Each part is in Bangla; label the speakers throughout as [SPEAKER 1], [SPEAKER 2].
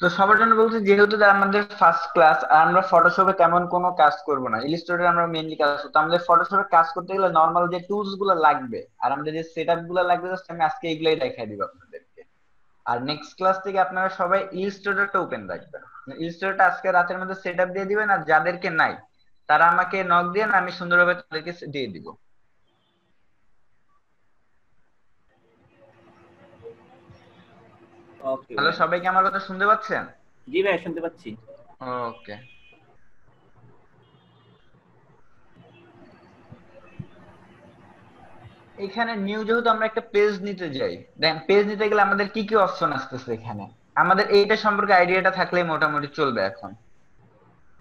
[SPEAKER 1] তো সবার জন্য বলছি, যেহেতু আমাদের ফার্স্ট ক্লাস আর আমরা ফটোশপে তেমন কোনো কাজ করব না। ইলিস্ট্রেটর আমরা মেইনলি কাজ করব। আমাদের ফটোশপে কাজ করতে গেলে নর্মাল যে টুলসগুলো লাগবে, আর আমাদের যে সেটআপগুলো লাগবে জাস্ট আমি আজকে এগুলাই দেখাই দিব আপনাদেরকে। আর নেক্সট ক্লাস থেকে আপনারা সবাই ইলিস্ট্রেটরটা ওপেন রাখবেন। ইলিস্ট্রেটরটা আজকে রাতের মধ্যে সেটআপ দিয়ে দিবেন, আর যাদেরকে নাই, তারা আমাকে নক দিয়ে আমি সুন্দরভাবে তাদেরকে দিয়ে দিব।
[SPEAKER 2] ওকে
[SPEAKER 1] হ্যালো সবাই কি আমার কথা শুনতে পাচ্ছেন?
[SPEAKER 2] জি ভাই শুনতে পাচ্ছি।
[SPEAKER 1] ওকে এখানে নিউ যেহেতু আমরা একটা পেজ নিতে যাই দেন পেজ নিতে গেলে আমাদের কি কি অপশন আসতেছে এখানে? আমাদের এইটা সম্পর্কে আইডিয়াটা থাকলেই মোটামুটি চলবে এখন।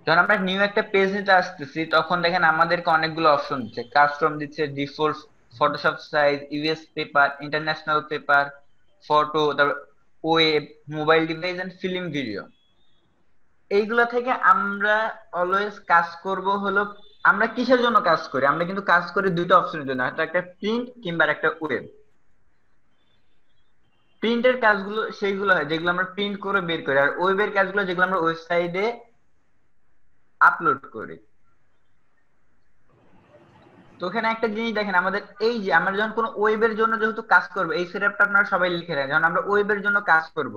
[SPEAKER 1] যখন আমরা নিউ একটা পেজ নিতে আসতেছি তখন দেখেন আমাদেরকে অনেকগুলো অপশন দিচ্ছে। কাস্টম দিচ্ছে default Photoshop size US paper international paper photo তারপর web mobile device and film video এইগুলা থেকে আমরা অলওয়েজ কাজ করব হলো, আমরা কিসের জন্য কাজ করি? আমরা কিন্তু কাজ করি দুইটা অপশনের জন্য, একটা একটা প্রিন্ট কিংবা একটা ওয়েব প্রিন্টের কাজগুলো সেইগুলো হয়, যেগুলো আমরা প্রিন্ট করে বের করি। আর ওয়েবের কাজগুলো যেগুলো আমরা ওয়েবসাইটে আপলোড করি। তো ওখানে একটা জিনিস দেখেন, আমাদের এই যে আমরা যখন কোনো ওয়েবের জন্য যেহেতু কাজ করব, এই সেটআপটা আপনারা সবাই লিখে রাখেন যখন আমরা ওয়েবের জন্য কাজ করব,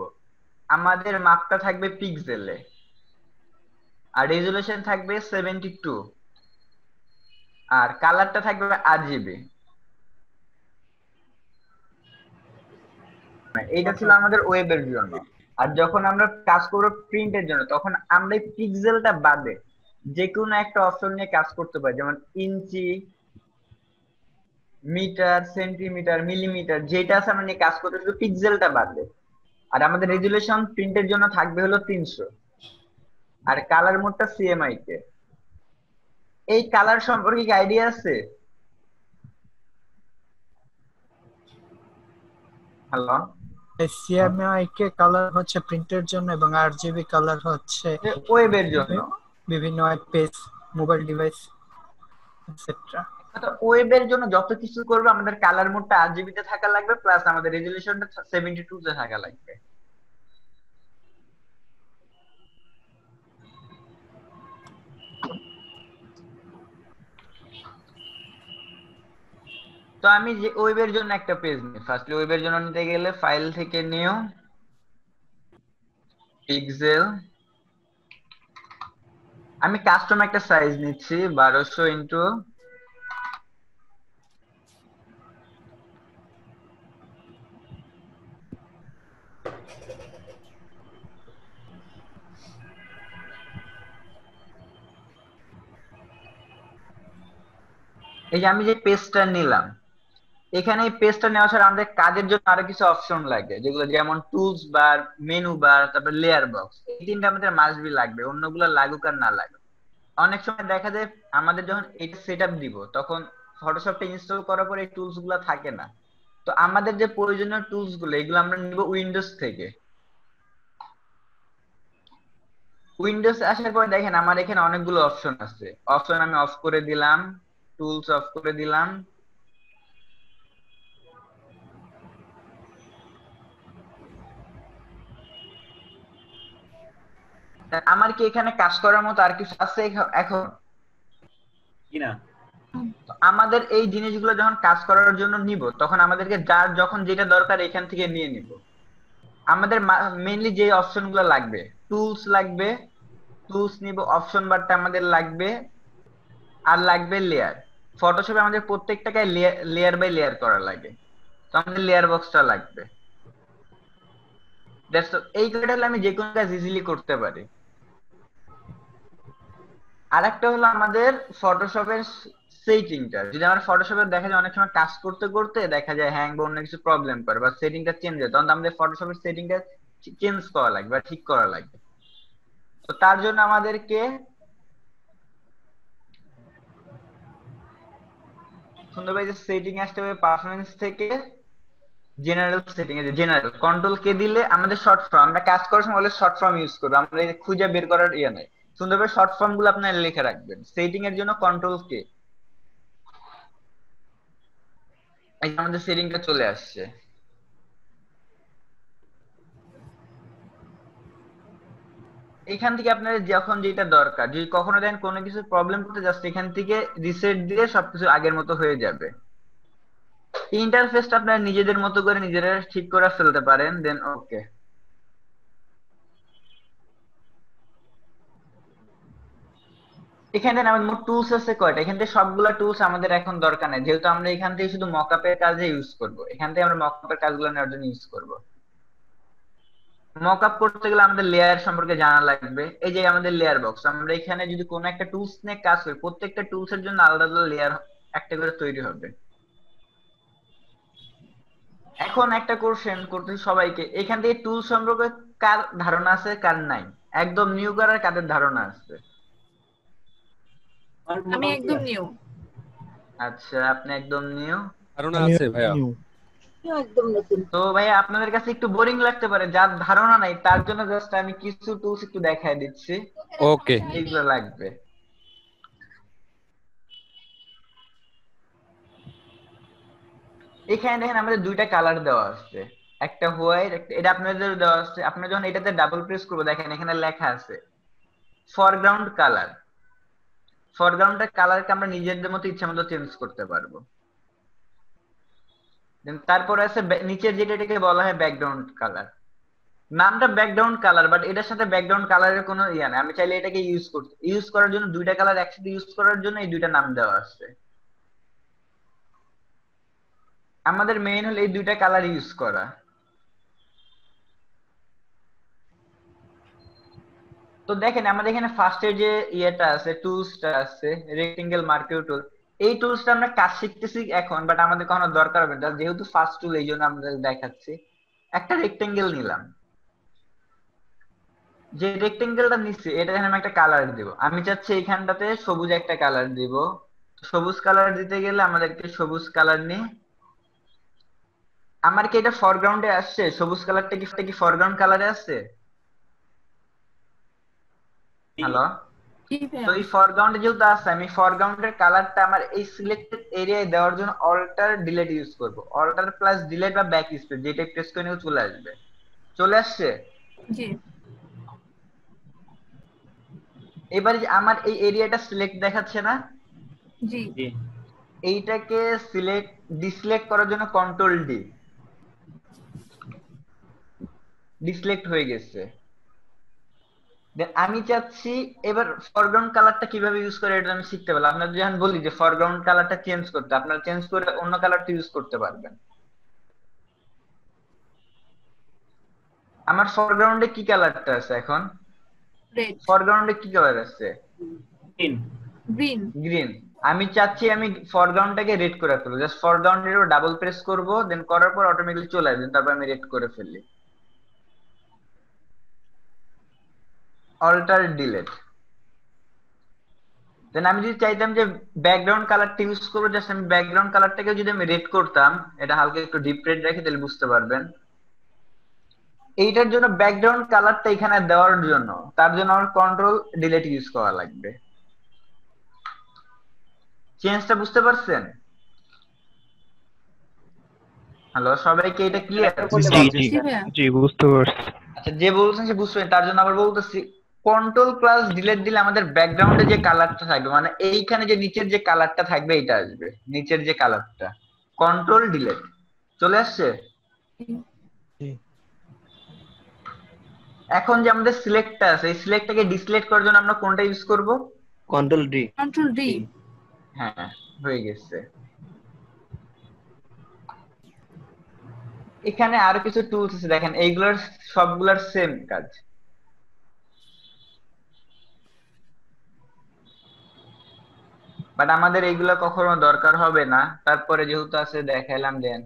[SPEAKER 1] আমাদের মাপটা থাকবে পিক্সেলে আর রেজুলেশন থাকবে সেভেন্টি টু আর কালারটা থাকবে আরজিবি এইটা ছিল আমাদের ওয়েবের জন্য। আর যখন আমরা কাজ করব প্রিন্টের জন্য, তখন আমরা পিক্সেলটা বাদে যে কোনো একটা অপশন নিয়ে কাজ করতে পারি। যেমন ইঞ্চি মিটার সেন্টিমিটার মিলিমিটার যেটা আছে আমরা নিয়ে কাজ করতে শুধু পিক্সেলটা বাদে আর আমাদের রেজুলেশন প্রিন্টের জন্য থাকবে হলো তিনশো। আর কালার মোডটা সিএমআই তে। এই কালার সম্পর্কে কি আইডিয়া আছে? হ্যালো
[SPEAKER 3] সিএমআই কে কালার হচ্ছে প্রিন্টের জন্য এবং আরজিবি কালার হচ্ছে
[SPEAKER 1] ওয়েবের জন্য।
[SPEAKER 3] বিভিন্ন পেজ মোবাইল ডিভাইস এটসেট্রা
[SPEAKER 1] ওয়েবের জন্য যত কিছু করবে, আমাদের কালার মোডটা আরজিবি তে থাকা লাগবে প্লাস আমাদের রেজুলেশনটা 72 তে থাকা লাগবে। তো আমি যে ওয়েবের জন্য একটা পেজ নিই। ফার্স্টলি ওয়েবের জন্য নিতে গেলে ফাইল থেকে নিও। পিক্সেল আমি কাস্টম একটা সাইজ নিচ্ছি, বারোশো ইন্টু এই যে আমি যে পেজটা নিলাম, এখানে এই পেজটা নেওয়া ছাড়া আমাদের কাজের জন্য আরও কিছু অপশন লাগে, যেগুলো যেমন টুলস বার মেনু বার তারপর লেয়ার বক্স এই তিনটা আমাদের মাস্টবি লাগবে, অন্যগুলো লাগুক আর না লাগুক। অনেক সময় দেখা যায় আমাদের যখন এটা সেট আপ দিব, তখন ফটোশপটা ইনস্টল করার পরে এই টুলসগুলো থাকে না। তো আমাদের যে প্রয়োজনীয় টুলসগুলো, এগুলো আমরা নিব উইন্ডোজ থেকে। উইন্ডোজ আসার পরে দেখেন আমার এখানে অনেকগুলো অপশন আছে। অপশন আমি অফ করে দিলাম। টুলস অফ করে দিলাম। আমার কি এখানে কাজ করার মতো আর কিছু আছে এখন? আমাদের এই জিনিসগুলো যখন কাজ করার জন্য নিব তখন আমাদেরকে যার যখন যেটা দরকার এখান থেকে নিয়ে নিব। আমাদের মেইনলি যে অপশনগুলো লাগবে টুলস লাগবে টুলস নিব অপশন বারটা আমাদের লাগবে আর লাগবে লেয়ার ফটোশপে আমাদের প্রত্যেকটাকে লেয়ার বাই লেয়ার করা লাগে। তো আমাদের লেয়ার বক্সটা লাগবে। এই কাজটা হলে আমি যে কোনো কাজ ইজিলি করতে পারি। আর একটা হলো আমাদের ফটোশপের সেটিংটা যদি আমার ফটোশপে দেখা যায় অনেক সময় কাজ করতে করতে দেখা যায় হ্যাং বা অন্য কিছু প্রবলেম করে বা সেটিংটা চেঞ্জ হয়, তখন আমাদের ফটোশপের সেটিংটা চেঞ্জ করা লাগবে বা ঠিক করা লাগবে তো তার জন্য আমাদেরকে সুন্দরভাবে যে সেটিং আসতে হবে পারফরমেন্স থেকে জেনারেল সেটিং এ জেনারেল কন্ট্রোল কে দিলে আমাদের শর্ট ফর্ম আমরা কাজ করার সময় বলে শর্ট ফর্ম ইউজ করব, আমরা খুঁজে বের করার ইয়ে নাই। সুন্দরভাবে শর্ট ফর্মগুলো আপনি লিখে রাখবেন সেটিং এর জন্য কন্ট্রোল কে। আমাদের সেটিংটা চলে আসছে। এখান থেকে আপনার যখন যেটা দরকার, যদি কখনো দেন কোনো কিছু প্রবলেম করতে জাস্ট এখান থেকে রিসেট দিয়ে সবকিছু আগের মতো হয়ে যাবে। ইন্টারফেসটা আপনারা নিজেদের মতো করে নিজেরা ঠিক করে ফেলতে পারেন দেন ওকে এখানে আমাদের মোট টুলস আছে কয়টা? এখান থেকে সবগুলা টুলস আমাদের এখন দরকার নেই। যেহেতু আমরা এখান থেকে শুধু মকআপের কাজে ইউজ করব, এখান থেকে আমরা মকআপের কাজগুলো নেওয়ার জন্য ইউজ করব। মকআপ করতে গেলে আমাদের লেয়ার সম্পর্কে জানা লাগবে। এই যে আমাদের লেয়ার বক্স আমরা এখানে যদি কোনো একটা টুলস নিয়ে কাজ করি প্রত্যেকটা টুলস এর জন্য আলাদা আলাদা লেয়ার একটা করে তৈরি হবে। এখন একটা কোশ্চেন করতে সবাইকে এখান থেকে টুল সম্পর্কে কার ধারণা আছে কার নাই? একদম নিউ করার কাদের ধারণা আছে?
[SPEAKER 4] আমি একদম নিউ
[SPEAKER 1] আচ্ছা আপনি একদম নিউ
[SPEAKER 5] ধারণা আছে ভাইয়া।
[SPEAKER 4] একদম নতুন।
[SPEAKER 1] তো ভাইয়া আপনাদের কাছে একটু বোরিং লাগতে পারে যার ধারণা নাই তার জন্য জাস্ট আমি কিছু টুলস একটু দেখায় দিচ্ছি।
[SPEAKER 5] ওকে
[SPEAKER 1] যেগুলো লাগবে। এখানে দেখেন আমাদের দুইটা কালার দেওয়া আছে। একটা হোয়াইট এটা আপনাদের দেওয়া আছে। আপনারা যখন এটাতে ডাবল প্রেস করব দেখেন এখানে লেখা আছে ফরগ্রাউন্ড কালার ফরগ্রাউন্ডের কালারকে আমরা নিজেদের মতো ইচ্ছা মতো চেঞ্জ করতে পারব। তারপরে আছে নিচের যেটাকে বলা হয় ব্যাকগ্রাউন্ড কালার নামটা ব্যাকগ্রাউন্ড কালার বাট এটার সাথে ব্যাকগ্রাউন্ড কালারের কোনো ইয়া নেই। আমি চাইলে এটাকে ইউজ করতে ইউজ করার জন্য দুইটা কালার একসাথে ইউজ করার জন্য এই দুইটা নাম দেওয়া আছে। আমাদের মেইন হলো এই দুইটা কালার ইউজ করা। তো দেখেন, আমাদের এখানে ফার্স্টের যে ইয়েটা আছে টুলসটা আছে রেক্টেঙ্গেল মার্কিউ টুল এই টুলসটা আমরা কাজ শিখতেছি এখন বাট আমাদের কখনো দরকার হবে না। যেহেতু ফার্স্ট টুল এই জন্য আমরা দেখাচ্ছি। একটা রেক্টেঙ্গেল নিলাম। যে রেক্টেঙ্গেলটা নিচ্ছি এটা আমি একটা কালার দিব। আমি চাচ্ছি এইখানটাতে সবুজ একটা কালার দিব। সবুজ কালার দিতে গেলে আমাদেরকে সবুজ কালার নিয়ে আমার কি এটা ফরগ্রাউন্ডে আসছে? সবুজ কালারটা কি কি ফরগ্রাউন্ড কালারে আছে হ্যালো। তো এই ফরগ্রাউন্ডে যেহেতু আছে আমি ফরগ্রাউন্ডের কালারটা আমার এই সিলেক্টেড এরিয়ায় দেওয়ার জন্য অল্টার ডিলেট ইউজ করব। অল্টার প্লাস ডিলেট বা ব্যাক স্পেস যেটা প্রেস করে নিয়ে চলে আসবে। চলে আসছে?
[SPEAKER 4] জি।
[SPEAKER 1] এবার যে আমার এই এরিয়াটা সিলেক্ট দেখাচ্ছে না?
[SPEAKER 4] জি।
[SPEAKER 2] জি।
[SPEAKER 1] এইটাকে সিলেক্ট ডিসিলেক্ট করার জন্য কন্ট্রোল ডি ডিসিলেক্ট হয়ে গেছে। আমি চাচ্ছি এবার ফরগ্রাউন্ড কালারটা কীভাবে ইউজ করে এটা আমি শিখতে পারলাম। আপনার যখন বলি যে ফরগ্রাউন্ড কালারটা চেঞ্জ করতে আপনারা চেঞ্জ করে অন্য কালারটা ইউজ করতে পারবেন। আমার ফরগ্রাউন্ডে কি কালারটা আছে এখন?
[SPEAKER 4] রেড
[SPEAKER 1] ফরগ্রাউন্ডে কি কালার আছে?
[SPEAKER 2] তিন
[SPEAKER 4] গ্রিন
[SPEAKER 1] গ্রিন আমি চাচ্ছি আমি ফরগ্রাউন্ডটাকে রেড করে ফেলব। জাস্ট ফরগ্রাউন্ডের ডাবল প্রেস করব দেন করার পর অটোমেটিক্যালি চলে আসবে তারপর আমি রেড করে ফেললি অল্টার ডিলেট দেন আমি যদি চাইতাম যে ব্যাকগ্রাউন্ড কালারটা ইউজ করব জাস্ট আমি ব্যাকগ্রাউন্ড কালারটাকে যদি আমি রেড করতাম এটা হালকা একটু ডিপ রেড রাখি তাহলে বুঝতে পারবেন। এইটার জন্য ব্যাকগ্রাউন্ড কালারটা এখানে দেওয়ার জন্য তার জন্য আমার কন্ট্রোল ডিলেট ইউজ করা লাগবে। চেঞ্জটা বুঝতে পারছেন? হ্যালো সবাইকে এটা ক্লিয়ার
[SPEAKER 6] জি বুঝতে পারছি।
[SPEAKER 1] আচ্ছা যে বলছেন সে বুঝতে পারেন তার জন্য আবার বলতেছি কন্ট্রোল প্লাস ডিলেট দিলে আমাদের ব্যাকগ্রাউন্ডে যে কালারটা থাকবে মানে এইখানে যে নিচের যে কালারটা থাকবে এটা আসবে নিচের যে কালারটা কন্ট্রোল ডিলেট চলে আসছে? এখন যে আমাদের সিলেক্টটা আছে এই সিলেক্টটাকে ডিসিলেক্ট করার জন্য আমরা কোনটা ইউজ করব?
[SPEAKER 6] কন্ট্রোল ডি
[SPEAKER 4] কন্ট্রোল ডি
[SPEAKER 1] হ্যাঁ হয়ে গেছে। এখানে আরও কিছু টুলস আছে দেখেন এইগুলোর সবগুলোর সেম কাজ। বাট আমাদের এইগুলো কখনো দরকার হবে না। তারপরে যেহেতু আছে দেখাইলাম দেন।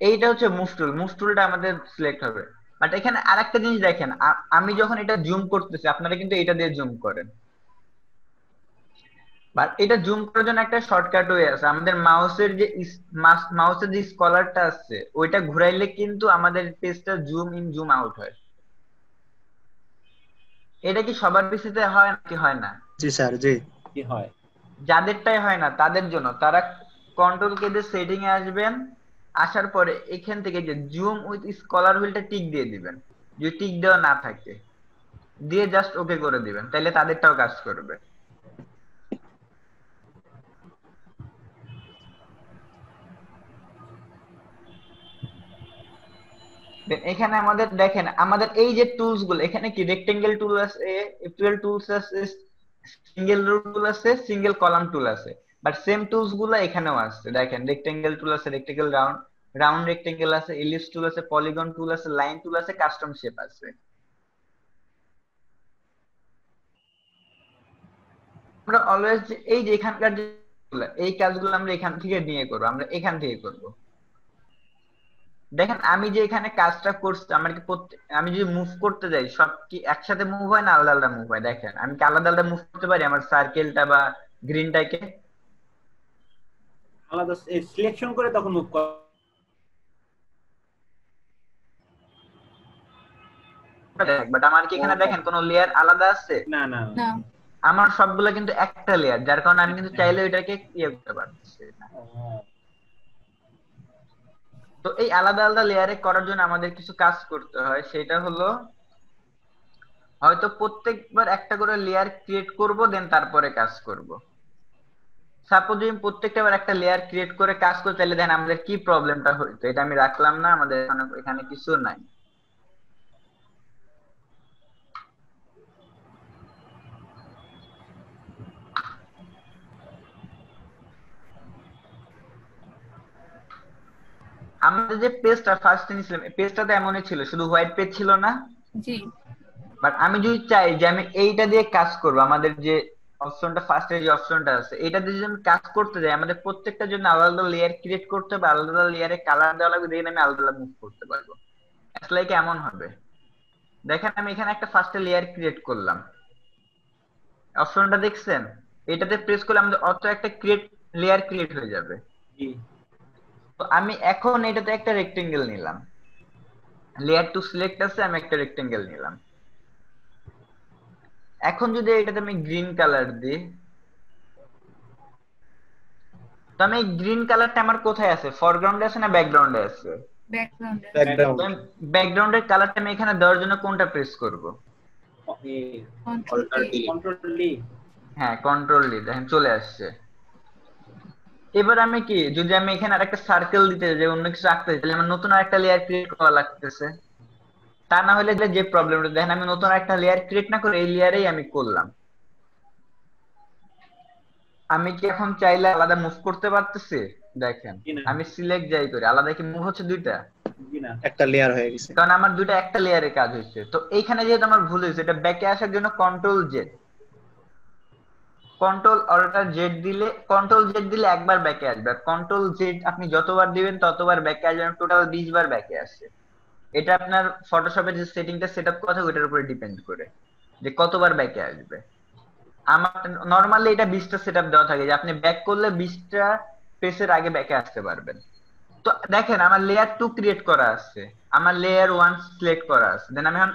[SPEAKER 1] এইটা হচ্ছে মুভ টুল আমাদের সিলেক্ট হবে। বাট এখানে আরেকটা জিনিস দেখেন আমি যখন এটা জুম করতেছি আপনারা কিন্তু এটা দিয়ে জুম করেন। বাট এটা জুম করার জন্য একটা শর্টকাট ওয়ে আছে। আমাদের মাউসের যে মাউসের যে স্কলারটা আছে ওইটা ঘুরাইলে কিন্তু আমাদের পেজটা জুম ইন জুম আউট হয়। এটা কি সবার পিসিতে হয় নাকি হয় না?
[SPEAKER 6] জি স্যার জি।
[SPEAKER 2] কি হয়?
[SPEAKER 1] যাদেরটাই হয় না, তাদের জন্য। তারা কন্ট্রোল কে দিয়ে সেটিং এ আসবেন, আসার পরে এখান থেকে যে জুম উইথ স্কলার হুইলটা টিক দিয়ে দিবেন। যদি টিক দেওয়া না থাকে, দিয়ে জাস্ট ওকে করে দিবেন তাহলে তাদেরটাও কাজ করবে। এখানে আমাদের দেখেন, আমাদের এই যে টুলসগুলো, এখানে কি রেক্টেঙ্গেল টুল আছে ইকুয়াল টুলস আছে সিঙ্গেল টুল আছে সিঙ্গেল কলাম টুল আছে। বাট সেম টুলসগুলো এখানেও আছে। দেখেন রেক্টেঙ্গেল টুল আছে রেক্টেঙ্গেল রাউন্ড রাউন্ড রেক্টেঙ্গেল আছে ইলিপস টুল আছে পলিগন টুল আছে লাইন টুল আছে কাস্টম শেপ আছে। আমরা অলওয়েজ এই যে এখানকার এই কাজগুলো আমরা এখান থেকে নিয়ে করব, আমরা এখান থেকে করব। দেখেন আমি যে এখানে কাজটা করছি আমার কি আমি যদি মুভ করতে যাই সব কি একসাথে মুভ হয় না আলাদা আলাদা মুভ হয়? দেখেন আমি কি আলাদা আলাদা মুভ করতে পারি আমার সার্কেলটা বা গ্রিনটাকে
[SPEAKER 2] আলাদা সিলেকশন করে তখন মুভ কর।
[SPEAKER 1] বাট আমার কি এখানে দেখেন কোনো লেয়ার আলাদা আছে?
[SPEAKER 2] না না
[SPEAKER 4] না।
[SPEAKER 1] আমার সবগুলো কিন্তু একটা লেয়ার যার কারণে আমি কিন্তু চাইলে এটাকে ইয়ে করতে পারছি না।
[SPEAKER 2] ও,
[SPEAKER 1] তো এই আলাদা আলাদা লেয়ারে করার জন্য আমাদের কিছু কাজ করতে হয়। সেটা হলো, হয়তো প্রত্যেকবার একটা করে লেয়ার ক্রিয়েট করব দেন তারপরে কাজ করব। সাপোজ আমি প্রত্যেকটা বার একটা লেয়ার ক্রিয়েট করে কাজ করতে তাহলে দেন আমাদের কি প্রবলেমটা হইতো? এটা আমি রাখলাম না, আমাদের এখানে কিছু নাই। আমাদের যে পেজটা ফার্স্ট নিয়েছিলাম পেজটা তো এমনই ছিল শুধু হোয়াইট পেজ ছিল না?
[SPEAKER 4] জি।
[SPEAKER 1] বাট আমি যদি চাই যে আমি এইটা দিয়ে কাজ করব আমাদের যে অপশনটা ফার্স্টে যে অপশনটা আছে এটা দিয়ে যদি আমি কাজ করতে যাই আমাদের প্রত্যেকটা জন্য আলাদা আলাদা লেয়ার ক্রিয়েট করতে হবে আলাদা আলাদা লেয়ারে কালার দেওয়া লাগবে দেখেন আমি আলাদা আলাদা মুভ করতে পারব। আসলে কেমন হবে। দেখেন আমি এখানে একটা ফার্স্টে লেয়ার ক্রিয়েট করলাম। অপশনটা দেখছেন? এটাতে প্রেস করলে আমাদের অত একটা ক্রিয়েট লেয়ার ক্রিয়েট হয়ে যাবে।
[SPEAKER 2] জি।
[SPEAKER 1] তো আমি এখন এটাতে একটা রেক্টেঙ্গেল নিলাম। লেয়ার টু সিলেক্ট আছে আমি একটা রেক্টেঙ্গেল নিলাম। এখন যদি এটাতে আমি গ্রিন কালার দিই তো আমি গ্রিন কালারটা আমার কোথায় আছে? ফরগ্রাউন্ডে আছে না ব্যাকগ্রাউন্ডে আছে?
[SPEAKER 4] ব্যাকগ্রাউন্ডে
[SPEAKER 6] ব্যাকগ্রাউন্ড
[SPEAKER 1] ব্যাকগ্রাউন্ডের কালারটা আমি এখানে দেওয়ার জন্য কোনটা প্রেস করব?
[SPEAKER 4] Control
[SPEAKER 6] Alt-D।
[SPEAKER 2] কন্ট্রোল ডি
[SPEAKER 1] হ্যাঁ কন্ট্রোল দি দেখেন চলে আসছে। এবার আমি কি যদি আমি এখানে আরেকটা সার্কেল দিতে যাই অন্য কিছু আঁকতে চাই তাহলে আমার নতুন আরেকটা লেয়ার ক্রিয়েট করা লাগতেছে। তা না হলে যে- যে প্রবলেমটা দেখেন আমি নতুন একটা লেয়ার ক্রিয়েট না করে এই লেয়ারেই আমি করলাম। আমি কি এখন চাইলে আলাদা মুভ করতে পারতেছি? দেখেন আমি সিলেক্ট যাই করি আলাদা কি মুভ হচ্ছে দুইটা?
[SPEAKER 6] একটা লেয়ার হয়ে গেছে।
[SPEAKER 1] কারণ আমার দুইটা একটা লেয়ারে কাজ হচ্ছে। তো এইখানে যেহেতু আমার ভুল হয়েছে এটা ব্যাকে আসার জন্য control Z control alter Z দিলে কন্ট্রোল জেড দিলে একবার ব্যাকে আসবে। কন্ট্রোল জেড আপনি যতবার দিবেন, ততবার ব্যাকে আসবে টোটাল 20 বার ব্যাকে আসে এটা আপনার ফটোশপের যে সেটিংটা সেটআপ কথা ওটার উপরে ডিপেন্ড করে যে কতবার ব্যাকে আসবে। আমার নরমালি এটা 20টা সেটআপ দেওয়া থাকে যে আপনি ব্যাক করলে 20টা পেসের আগে ব্যাকে আসতে পারবেন। তো দেখেন, আমার লেয়ার টু ক্রিয়েট করা আছে। আমার লেয়ার ওয়ান সিলেক্ট করা আছে। দেন আমি এখন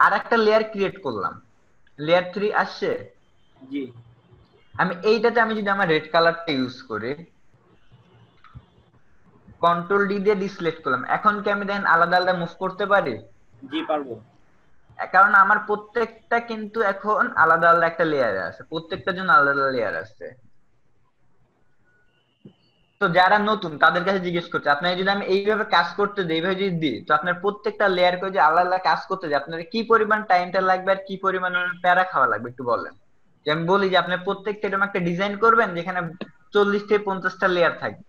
[SPEAKER 1] আর একটা লেয়ার ক্রিয়েট করলাম। লেয়ার থ্রি আসছে?
[SPEAKER 2] জি।
[SPEAKER 1] আমি এইটাতে আমি যদি আমার রেড কালারটা ইউজ করি কন্ট্রোল ডি দিয়ে ডিসলেক্ট করলাম। এখন কি আমি দেখেন আলাদা আলাদা মুভ করতে পারি?
[SPEAKER 2] জি পারব।
[SPEAKER 1] কারণ আমার প্রত্যেকটা কিন্তু এখন আলাদা আলাদা একটা লেয়ার আছে। প্রত্যেকটা জন্য আলাদা আলাদা লেয়ার আছে। তো যারা নতুন তাদের কাছে জিজ্ঞেস করছে আপনার যদি আমি এইভাবে কাজ করতে দিই এইভাবে যদি দিই তো আপনার প্রত্যেকটা লেয়ার করে যে আলাদা আলাদা কাজ করতে যাই আপনার কি পরিমাণ টাইমটা লাগবে আর কি পরিমাণ প্যারা খাওয়া লাগবে একটু বলেন। যে আমি বলি যে আপনি প্রত্যেকটা এরকম একটা ডিজাইন করবেন যেখানে চল্লিশ থেকে পঞ্চাশটা লেয়ার থাকবে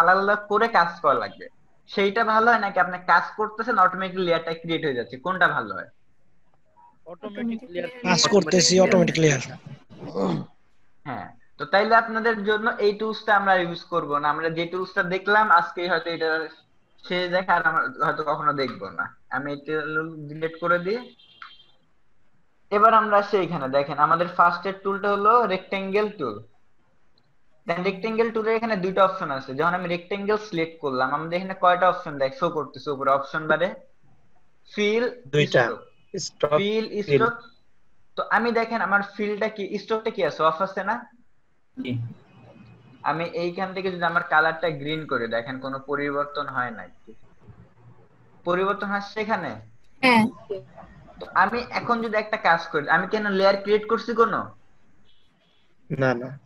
[SPEAKER 1] আলাদা আলাদা করে কাজ করা লাগবে। সেইটা ভালো হয় নাকি আপনি কাজ করতেছেন অটোমেটিক লেয়ারটা ক্রিয়েট হয়ে যাচ্ছে? কোনটা ভালো হয়?
[SPEAKER 3] কাজ করতেছি অটোমেটিক লেয়ার
[SPEAKER 1] হ্যাঁ তো তাইলে আপনাদের জন্য এই টুলসটা আমরা ইউজ করব না। আমরা যে টুলসটা দেখলাম আজকে হয়তো এটা শেষ দেখা আর আমরা হয়তো কখনো দেখব না। আমি এটা ডিলিট করে দিই। এবার আমরা আসি এখানে দেখেন আমাদের ফার্স্ট এর টুলটা হলো রেক্টেঙ্গেল টুল দেন রেক্টেঙ্গেল টুলের এখানে দুইটা অপশন আছে। যখন আমি রেক্টেঙ্গেল সিলেক্ট করলাম আমাদের এখানে কয়টা অপশন দেখ শো করতেছে উপরে অপশন বারে ফিল
[SPEAKER 6] দুইটা।
[SPEAKER 1] ফিল স্ট্রোক তো আমি দেখেন আমার ফিলটা কি স্ট্রোকটা কি আছে? অফ আছে না? আমি এইখান থেকে যদি আমার কালারটা গ্রিন করে দেখেন কোনো পরিবর্তন হয় না পরিবর্তন আসছে এখানে?
[SPEAKER 4] হ্যাঁ।
[SPEAKER 1] আমি এখন যদি একটা কাজ করি আমি কেন লেয়ার ক্রিয়েট করছি কোনো?
[SPEAKER 6] না না।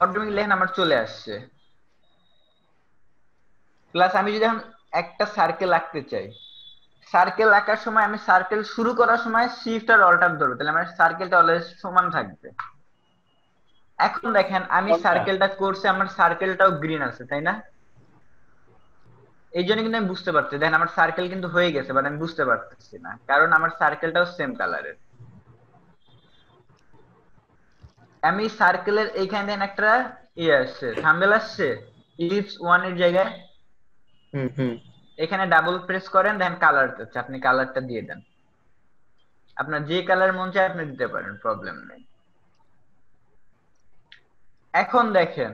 [SPEAKER 1] অটোমেটিক লেখেন আমার চলে আসছে। প্লাস আমি যদি এখন একটা সার্কেল আঁকতে চাই সার্কেল আঁকার সময় আমি সার্কেল শুরু করার সময় শিফট আর অল্টার ধরবো তাহলে আমার সার্কেলটা অলওয়েজ সমান থাকবে। এখন দেখেন আমি সার্কেলটা করছি আমার সার্কেলটাও গ্রিন আছে তাই না? এই জন্য কিন্তু আমি বুঝতে পারছি। দেখেন আমার সার্কেল কিন্তু হয়ে গেছে বাট আমি বুঝতে পারতেছি না। কারণ আমার সার্কেলটাও সেম কালারের আমি সার্কেলের এইখানে দেখেন একটা ইয়ে আসছে থাম্বেল আসছে? ইলিপস ওয়ানের জায়গায়? এখানে ডাবল প্রেস করেন দেন কালার চাচ্ছে আপনি কালারটা দিয়ে দেন। আপনার যে কালার মন চায় আপনি দিতে পারেন প্রবলেম নেই। এখন দেখেন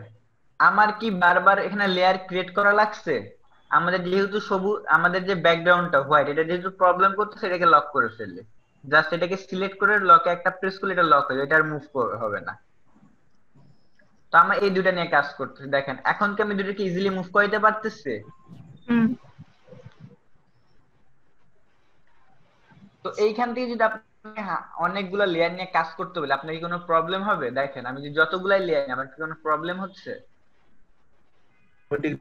[SPEAKER 1] আমার কি বারবার এখানে লেয়ার ক্রিয়েট করা লাগছে? আমাদের যেহেতু সবুজ আমাদের যে ব্যাকগ্রাউন্ডটা হোয়াইট এটা যেহেতু প্রবলেম করতেছে এটাকে লক করে ফেললে। জাস্ট এটাকে সিলেক্ট করে লকে একটা প্রেস করলে এটা লক হয়ে যাবে এটা আর মুভ হবে না। তো আমরা এই দুটা নিয়ে কাজ করতেছি। দেখেন এখন কি আমি দুটোকে ইজিলি মুভ করতে পারতেছি?
[SPEAKER 4] হুম।
[SPEAKER 1] তো এইখান থেকে যদি আপনি হা- অনেকগুলো লেয়ার নিয়ে কাজ করতে বলে আপনার কি কোনো প্রবলেম হবে? দেখেন আমি যদি যতগুলাই লেয়ার নিই আমার কি কোনো প্রবলেম হচ্ছে?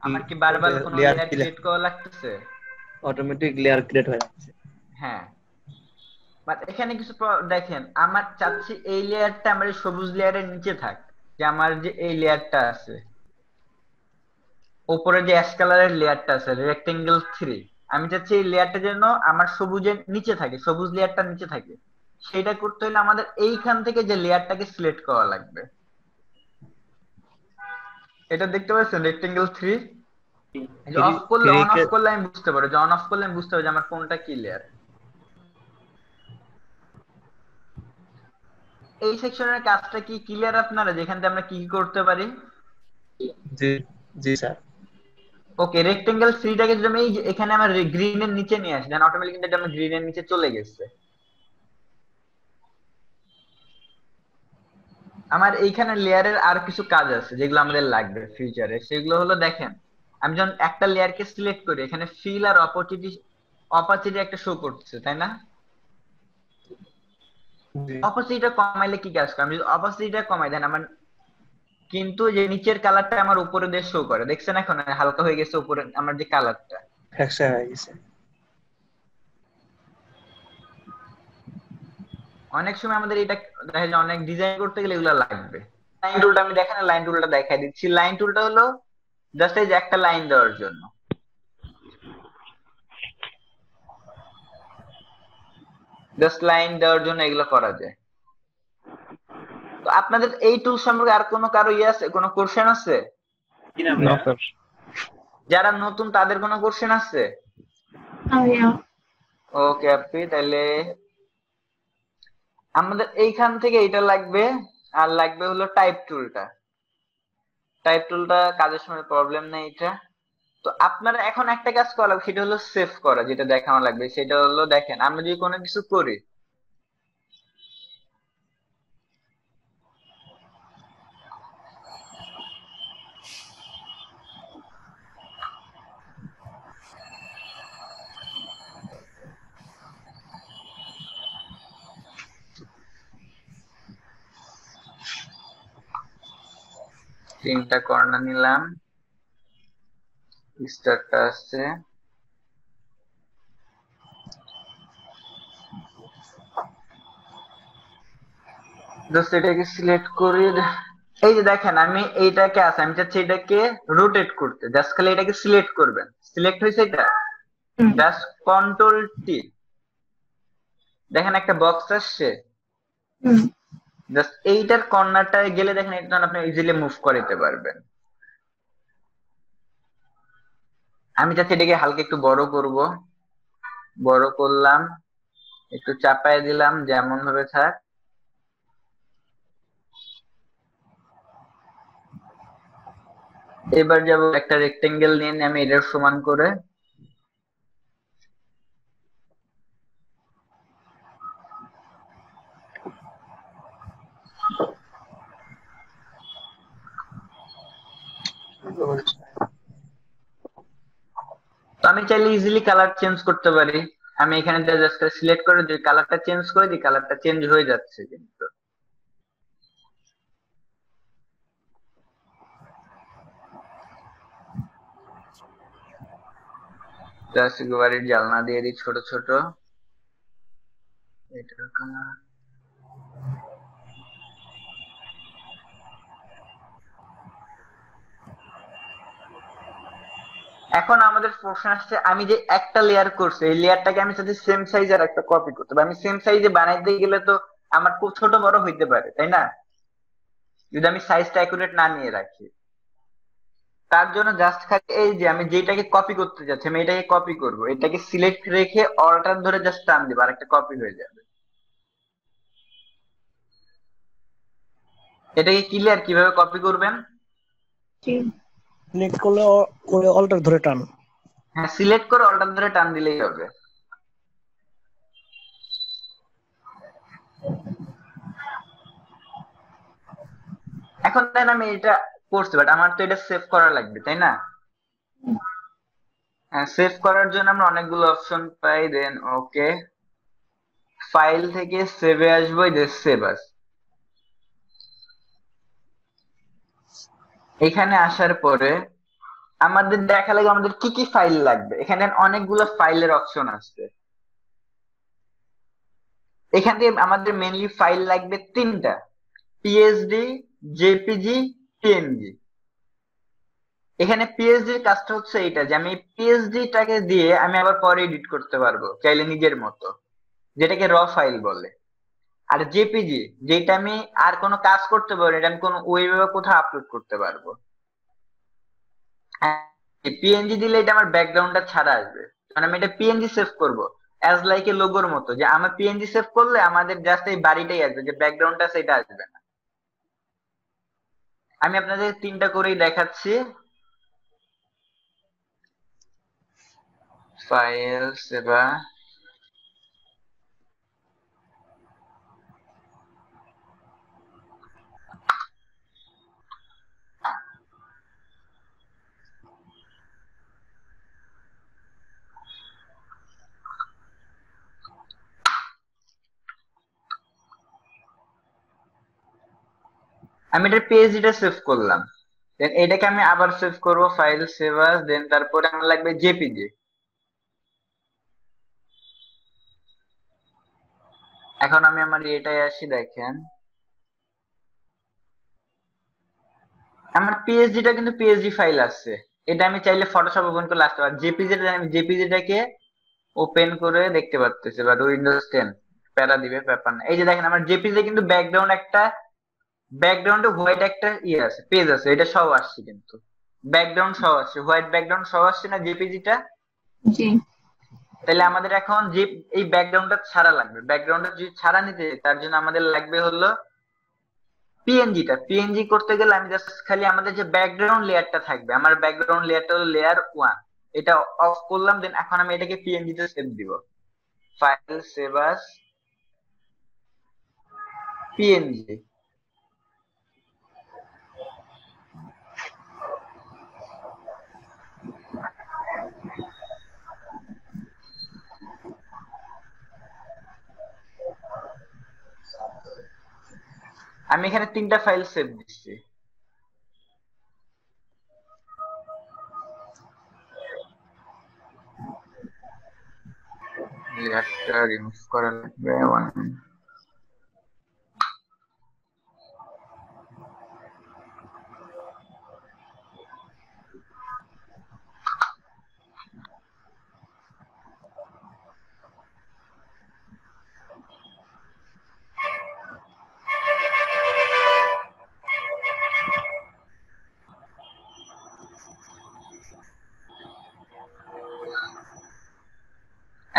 [SPEAKER 1] আমার কি বারবার কোনো
[SPEAKER 6] লেয়ার
[SPEAKER 1] ক্রিয়েট করা লাগতেছে?
[SPEAKER 6] অটোমেটিক লেয়ার ক্রিয়েট হয়ে যাচ্ছে।
[SPEAKER 1] হ্যাঁ। বাট এখানে কিছু দেখেন আমার চাচ্ছি এই লেয়ারটা আমার সবুজ লেয়ারের নিচে থাক যে আমার যে এই লেয়ারটা আছে। উপরে যে অ্যাশ কালারের লেয়ারটা আছে রেক্টেঙ্গেল থ্রি আমি চাচ্ছি এই লেয়ারটা যেন আমার সবুজের নিচে থাকে সবুজ লেয়ারটা নিচে থাকে। সেটা করতে হলে আমাদের এইখান থেকে যে লেয়ারটাকে সিলেক্ট করা লাগবে। এটা দেখতে পাচ্ছেন? রেক্টেঙ্গেল থ্রি অফ করলে অন অফ করলে আমি বুঝতে পারব। যে অন অফ করলে আমি বুঝতে পারব যে আমার কোনটা কি লেয়ার এই সেকশনের কাজটা কি ক্লিয়ার আপনারা? যেখান থেকে আমরা কি কি করতে পারি?
[SPEAKER 6] জি জি স্যার।
[SPEAKER 1] ওকে রেক্টেঙ্গেল থ্রিটাকে যদি আমি এখানে আমার গ্রিনের নিচে নিয়ে আসি দেন অটোমেটিক কিন্তু এটা আমার গ্রিনের নিচে চলে গেছে। আমার এইখানে লেয়ারের আর কিছু কাজ আছে যেগুলো আমাদের লাগবে ফিউচারে সেগুলো হলো দেখেন আমি যখন একটা লেয়ারকে সিলেক্ট করি এখানে ফিল আর অপরচুনিটি অপারচুনিটি একটা শো করছে তাই না? অপাসিটিটা কমাইলে কি কাজ করে? আমি যদি অপাসিটিটা কমাই দেন আমার কিন্তু যে নিচের কালারটা আমার উপরে দিয়ে শো করে। দেখছেন এখন হালকা হয়ে গেছে উপরে আমার যে কালারটা
[SPEAKER 6] ফ্যাকশন হয়ে গেছে।
[SPEAKER 1] অনেক সময় আমাদের এটা দেখা যায় অনেক ডিজাইন করতে গেলে এগুলো লাগবে। লাইন টুলটা আমি দেখেন লাইন টুলটা দেখাই দিচ্ছি। লাইন টুলটা হলো জাস্ট এই যে একটা লাইন দেওয়ার জন্য। জাস্ট লাইন দেওয়ার জন্য এগুলো করা যায়। তো আপনাদের এই টুল সম্পর্কে আর কোনো কারও ইয়ে আছে? কোনো কোশ্চেন আছে?
[SPEAKER 2] কি নাম
[SPEAKER 5] না স্যার
[SPEAKER 1] যারা নতুন তাদের কোনো কোশ্চেন আছে? ওকে আপনি তাহলে আমাদের এইখান থেকে এটা লাগবে, আর লাগবে হলো টাইপ টুলটা টাইপ টুলটা কাজের সময় প্রবলেম নেই এটা। তো আপনারা এখন একটা কাজ করা সেটা হলো সেভ করা, যেটা দেখানো লাগবে। সেটা হলো দেখেন, আমরা যদি কোনো কিছু করি তিনটা কর্নার নিলাম। স্টারটা জাস্ট এটাকে সিলেক্ট করি। এই যে দেখেন আমি এইটাকে আছে আমি চাচ্ছি এটাকে রোটেট করতে। জাস্ট খালি এটাকে সিলেক্ট করবেন। সিলেক্ট হয়েছে এটা? জাস্ট কন্ট্রোল টি দেখেন একটা বক্স আসছে। জাস্ট এইটার কর্নারটায় গেলে দেখেন এটা আপনি ইজিলি মুভ করতে পারবেন। আমি চাচ্ছি এটাকে হালকা একটু বড় করব। বড় করলাম, একটু চাপায় দিলাম, যেমন ভাবে থাক। এবার যাব একটা রেক্টেঙ্গেল নিয়ে, আমি এটার সমান করে তো আমি চাইলে ইজিলি কালার চেঞ্জ করতে পারি। আমি এখানে জাস্ট সিলেক্ট করে যদি কালারটা চেঞ্জ করে দিই কালারটা চেঞ্জ হয়ে যাচ্ছে কিন্তু। জাস্ট বাড়ির জালনা দিয়ে দিই ছোট ছোট। এটার কালার এখন আমাদের প্রশ্ন আসছে, আমি যে একটা লেয়ার করছি, এই লেয়ারটাকে আমি যদি সেম সাইজের একটা কপি করতে আমি সেম সাইজে বানাইতে গেলে তো আমার খুব ছোট বড় হইতে পারে, তাই না? যদি আমি সাইজটা অ্যাকুরেট না নিয়ে রাখি। তার জন্য জাস্ট খালি এই যে আমি যেটাকে কপি করতে যাচ্ছি, আমি এটাকে কপি করব, এটাকে সিলেক্ট রেখে অল্টার ধরে জাস্ট টান দিব, আর একটা কপি হয়ে যাবে। এটাকে ক্লিয়ার কীভাবে কপি করবেন?
[SPEAKER 7] সিলেক্ট করলে করে অল্টার ধরে টান।
[SPEAKER 1] হ্যাঁ সিলেক্ট করে অল্টার ধরে টান দিলেই হবে। এখন দেন আমি এটা করছি বাট আমার তো এটা সেভ করা লাগবে, তাই না? হ্যাঁ সেভ করার জন্য আমরা অনেকগুলো অপশন পাই দেন ওকে ফাইল থেকে সেভে আসব যে সেভ আস এখানে আসার পরে আমাদের দেখা লাগে আমাদের কি কি ফাইল লাগবে। এখানে অনেকগুলো ফাইলের অপশন আছে। এখান থেকে আমাদের মেনলি ফাইল লাগবে তিনটা। পিএইচডি জেপিজি পিএনজি এখানে পিএসডি এর কাজটা হচ্ছে এইটা যে আমি পিএসডি টাকে দিয়ে আমি আবার পরে এডিট করতে পারব, চাইলে নিজের মতো। যেটাকে র ফাইল বলে। আর জেপিজি যেটা আমি আর কোনো কাজ করতে পারব এটা আমি কোনো ওয়েবে বা কোথাও আপলোড করতে পারব। পিএনজি দিলে এটা আমার ব্যাকগ্রাউন্ডটা ছাড়া আসবে। মানে আমি এটা পিএনজি সেভ করব অ্যাজ লাইক এ লোগোর মতো। যে আমার পিএনজি সেভ করলে আমাদের জাস্ট এই বাড়িটাই আসবে, যে ব্যাকগ্রাউন্ডটা সেটা আসবে না। আমি আপনাদের তিনটা করেই দেখাচ্ছি। ফাইল সেবা আমি এটা পিএইচডিটা সেভ করলাম। দেন এটাকে আমি আবার সেভ করব ফাইল সেভ আস দেন তারপরে আমার লাগবে জেপিজি এখন আমি আমার এটাই আসি, দেখেন। আমার পিএইচডিটা কিন্তু পিএইচডি ফাইল আছে। এটা আমি চাইলে ফটোশপ ওপেন করে আসতে পারি জেপিজি আমি জেপিজিটাকে ওপেন করে দেখতে পারতেছি বাট উইন্ডোজ টেন প্যারা দিবে পেপার না। এই যে দেখেন, আমার জেপিজি কিন্তু ব্যাকগ্রাউন্ড একটা ব্যাকগ্রাউন্ডে হোয়াইট একটা ইয়ে আছে পেজ আছে এটা সব আসছে কিন্তু। ব্যাকগ্রাউন্ড সব আসছে হোয়াইট ব্যাকগ্রাউন্ড সব আসছে না জেপিজিটা
[SPEAKER 4] জি।
[SPEAKER 1] তাহলে আমাদের এখন যে এই ব্যাকগ্রাউন্ডটা ছাড়া লাগবে। ব্যাকগ্রাউন্ডটা যদি ছাড়া নিতে চাই, তার জন্য আমাদের লাগবে হলো পিএনজিটা পিএনজি করতে গেলে আমি জাস্ট খালি আমাদের যে ব্যাকগ্রাউন্ড লেয়ারটা থাকবে আমার ব্যাকগ্রাউন্ড লেয়ারটা হলো লেয়ার ওয়ান এটা অফ করলাম দেন এখন আমি এটাকে পিএনজি তে সেভ দিব। ফাইল সেভ আস পিএনজি আমি এখানে তিনটা ফাইল সেভ দিচ্ছি। রিমুভ করা লাগবে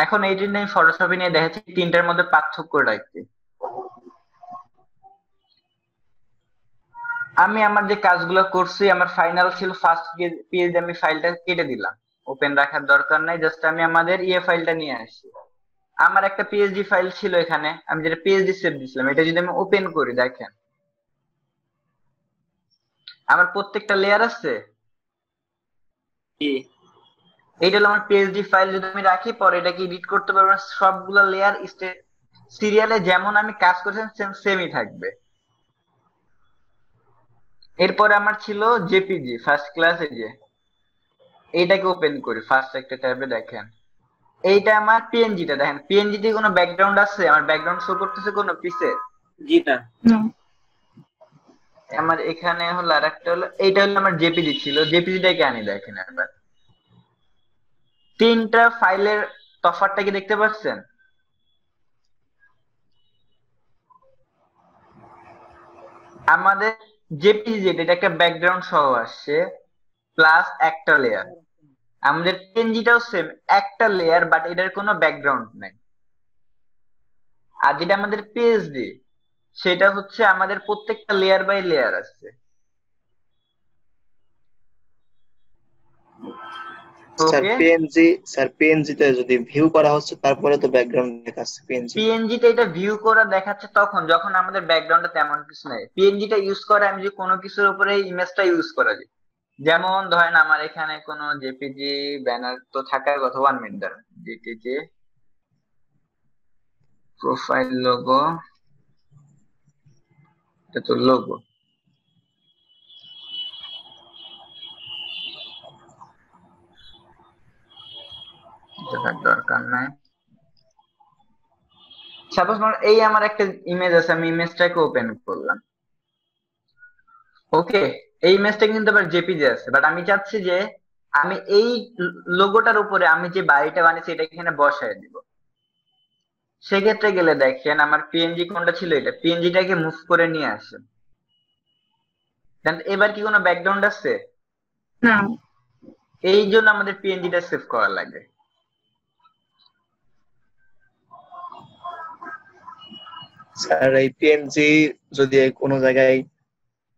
[SPEAKER 1] এখন এই জন্য আমি ফটোশপে নিয়ে দেখাচ্ছি, তিনটার মধ্যে পার্থক্য রাখতে আমি আমার যে কাজগুলো করছি, আমার ফাইনাল ছিল ফার্স্ট পেজ আমি ফাইলটা কেটে দিলাম। ওপেন রাখার দরকার নাই জাস্ট আমি আমাদের ইয়ে ফাইলটা নিয়ে আসি আমার একটা পিএইচডি ফাইল ছিল এখানে, আমি যেটা পিএইচডি সেভ দিছিলাম, এটা যদি আমি ওপেন করি, দেখেন। আমার প্রত্যেকটা লেয়ার আছে?
[SPEAKER 2] জি
[SPEAKER 1] এইটা হলো আমার পিএইচডি ফাইল যদি আমি রাখি পরে এটাকে এডিট করতে পারব না, সবগুলা লেয়ার সিরিয়ালে যেমন আমি কাজ করছিলাম সেম সেমই থাকবে। এরপরে আমার ছিল জেপিজি ফার্স্ট ক্লাস এই যে। এইটাকে ওপেন করি ফার্স্ট একটা ট্যাবে দেখেন। এইটা আমার পিএনজিটা দেখেন। পিএনজি তে কোনো ব্যাকগ্রাউন্ড আছে? আমার ব্যাকগ্রাউন্ড শো করতেছে কোনো পিসে
[SPEAKER 2] জি না
[SPEAKER 1] আমার এখানে হলো আরেকটা হলো এইটা হলো আমার জেপিজি ছিল। জেপিজিটাকে আনি দেখেন একবার। তিনটা ফাইলের তফাৎটা কি দেখতে পাচ্ছেন? আমাদের জেপিজি এটা একটা ব্যাকগ্রাউন্ড সহ আসছে প্লাস একটা লেয়ার আমাদের পিএনজিটাও সেম একটা লেয়ার বাট এটার কোনো ব্যাকগ্রাউন্ড নেই। আর যেটা আমাদের পিএইচডি সেটা হচ্ছে আমাদের প্রত্যেকটা লেয়ার বাই লেয়ার আছে
[SPEAKER 6] স্যার পিএনজি স্যার পিএনজি তে যদি ভিউ করা হচ্ছে তারপরে তো ব্যাকগ্রাউন্ড দেখাচ্ছে পিএনজি
[SPEAKER 1] পিএনজি তে। এটা ভিউ করা দেখাচ্ছে তখন যখন আমাদের ব্যাকগ্রাউন্ডে তেমন কিছু নেই। পিএনজি টা ইউজ করে আমি যে কোনো কিছুর উপরে ইমেজটা ইউজ করা যায়। যেমন ধরেন আমার এখানে কোনো জেপিজি ব্যানার তো থাকার কথা one minute JPG profile logo এটা তো লোগো দেখার দরকার নাই। সাপোজ এই আমার একটা ইমেজ আছে আমি ইমেজটাকে ওপেন করলাম। ওকে এই ইমেজটা কিন্তু আবার জেপিজি আছে বাট আমি চাচ্ছি যে আমি এই লোগোটার উপরে আমি যে বাড়িটা বানিয়েছি এটা এখানে বসায় দিব। সেক্ষেত্রে গেলে দেখেন আমার পিএনজি কোনটা ছিল এটা? পিএনজিটাকে মুভ করে নিয়ে Then এবার কি কোনো ব্যাকগ্রাউন্ড আছে?
[SPEAKER 4] No.
[SPEAKER 1] এই জন্য আমাদের পিএনজিটা সেভ করা লাগে।
[SPEAKER 6] স্যার এই পিএনজি যদি কোনো জায়গায়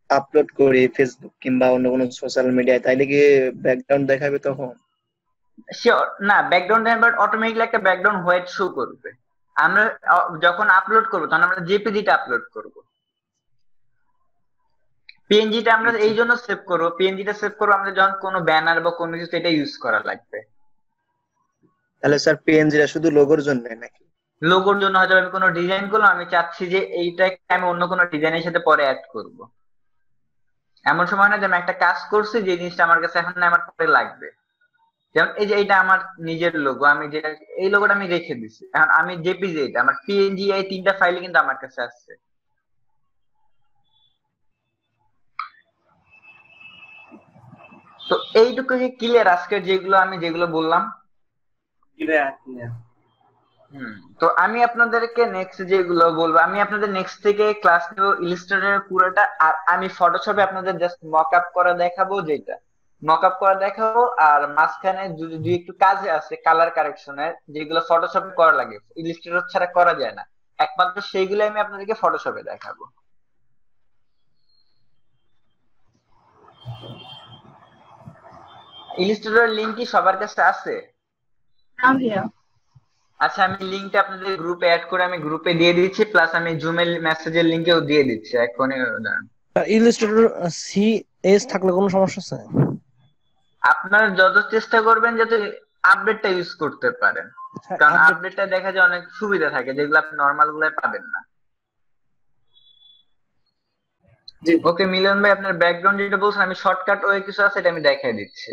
[SPEAKER 6] আপলোড করি ফেসবুক কিংবা অন্য কোনো সোশ্যাল মিডিয়ায় তাইলে কি ব্যাকগ্রাউন্ড দেখাবে তখন?
[SPEAKER 1] শিওর না ব্যাকগ্রাউন্ড বাট অটোমেটিকলি একটা ব্যাকগ্রাউন্ড হোয়াইট শো করবে। আমরা যখন আপলোড করব তখন আমরা জেপিজিটা আপলোড করব। পিএনজিটা আমরা এই জন্য সেভ করব পিএনজিটা সেভ করব আমরা যখন কোনো ব্যানার বা কোনো কিছু এটা ইউজ করা লাগবে।
[SPEAKER 6] তাহলে স্যার পিএনজিটা শুধু লোগোর জন্য নাকি?
[SPEAKER 1] লোগোর জন্য হয়তো আমি কোনো ডিজাইন করলাম, আমি চাচ্ছি যে এইটাকে আমি অন্য কোনো ডিজাইনের সাথে পরে অ্যাড করব। এমন সময় না যে আমি একটা কাজ করছি, যে জিনিসটা আমার কাছে এখন আমার পরে লাগবে। যেমন এই যে এটা আমার নিজের লোগো আমি যেটা এই লোগোটা আমি রেখে দিছি। এখন আমি জেপিজি এটা, আমার পিএনজি এই তিনটা ফাইল কিন্তু আমার কাছে আসছে। তো এইটুকু ক্লিয়ার আজকে যেগুলো আমি যেগুলো বললাম।
[SPEAKER 2] Clear।
[SPEAKER 1] হুম তো আমি আপনাদেরকে নেক্সট যেগুলো বলব, আমি আপনাদের নেক্সট থেকে ক্লাস নেব ইলিস্ট্রেটরের পুরোটা, আর আমি ফটোশপে আপনাদের জাস্ট মক আপ করা দেখাবো যেটা। মক আপ করা দেখাবো, আর মাঝখানে যদি দুই একটু কাজে আছে কালার কারেকশনের যেগুলো ফটোশপে করা লাগে ইলিস্ট্রেটর ছাড়া করা যায় না। একমাত্র সেইগুলো আমি আপনাদেরকে ফটোশপে দেখাবো। ইলিস্ট্রেটর লিঙ্ক কি সবার কাছে আছে?
[SPEAKER 4] Now here.
[SPEAKER 1] আচ্ছা আমি লিংকটা আপনাদের গ্রুপে অ্যাড করে আমি গ্রুপে দিয়ে দিচ্ছি প্লাস আমি জুমের মেসেজের লিংকেও দিয়ে দিচ্ছি দাঁড়ান।
[SPEAKER 7] ইলাস্ট্রেটর সি এস থাকলে কোনো সমস্যা আছে
[SPEAKER 1] আপনারা যত চেষ্টা করবেন যাতে আপডেটটা ইউজ করতে পারেন
[SPEAKER 7] হ্যাঁ,
[SPEAKER 1] কারণ আপডেটটা দেখা যায় অনেক সুবিধা থাকে যেগুলো আপনি নর্মালগুলো পাবেন না
[SPEAKER 6] জি।
[SPEAKER 1] ওকে মিলন ভাই আপনার ব্যাকগ্রাউন্ড যেটা বলছেন আমি শর্টকাট ওয়ে কিছু আছে এটা আমি দেখাই দিচ্ছি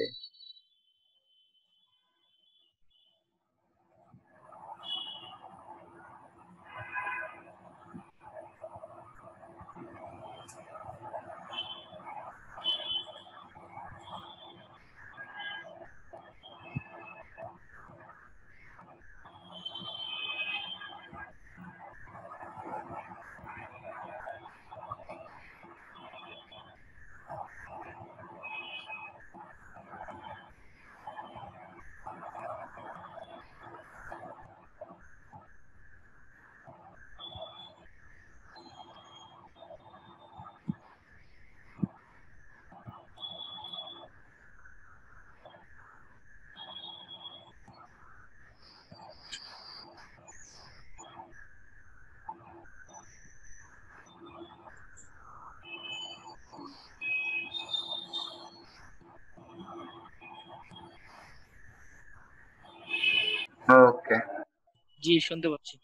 [SPEAKER 7] জি শুনতে পাচ্ছি।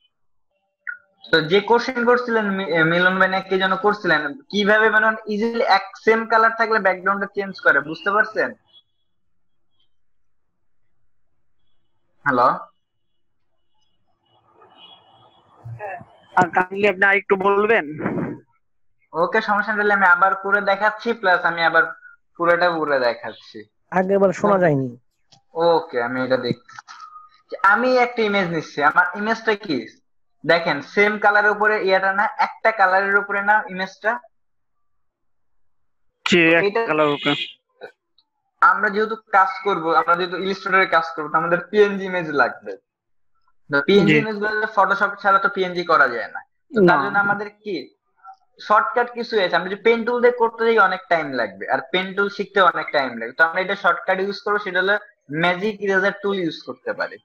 [SPEAKER 1] তো যে কোশ্চেন করছিলেন মিলন ভাই না কে যেন করছিলেন কীভাবে মানে ইজিলি এক সেম কালার থাকলে ব্যাকগ্রাউন্ডটা চেঞ্জ করে বুঝতে পারছেন? হ্যালো
[SPEAKER 8] আর কাইন্ডলি আপনি আরেকটু বলবেন?
[SPEAKER 1] ওকে সমস্যা নেই আমি আবার করে দেখাচ্ছি প্লাস আমি আবার পুরোটা পুরো দেখাচ্ছি।
[SPEAKER 7] আগেরবার শোনা যায়নি।
[SPEAKER 1] ওকে আমি এটা দেখছি। আমি একটা ইমেজ নিচ্ছি আমার ইমেজটা কি? দেখেন সেম কালারের উপরে ইয়াটা না একটা কালারের উপরে না ইমেজটা আমরা যেহেতু কাজ করব আমরা যেহেতু ইলিস্ট্রেটরে কাজ করব তো আমাদের পিএনজি ইমেজ লাগবে। পিএনজি ইমেজগুলো ফটোশপ ছাড়া তো পিএনজি করা যায় না। তার জন্য আমাদের কি? শর্টকাট কিছু আছে আমরা যে পেন টুল দিয়ে করতে যাই অনেক টাইম লাগবে। আর পেন টুল শিখতে অনেক টাইম লাগবে তো আমরা এটা শর্টকাট ইউজ করব সেটা হলো ম্যাজিক ইরেজার টুল ইউজ করতে পারি।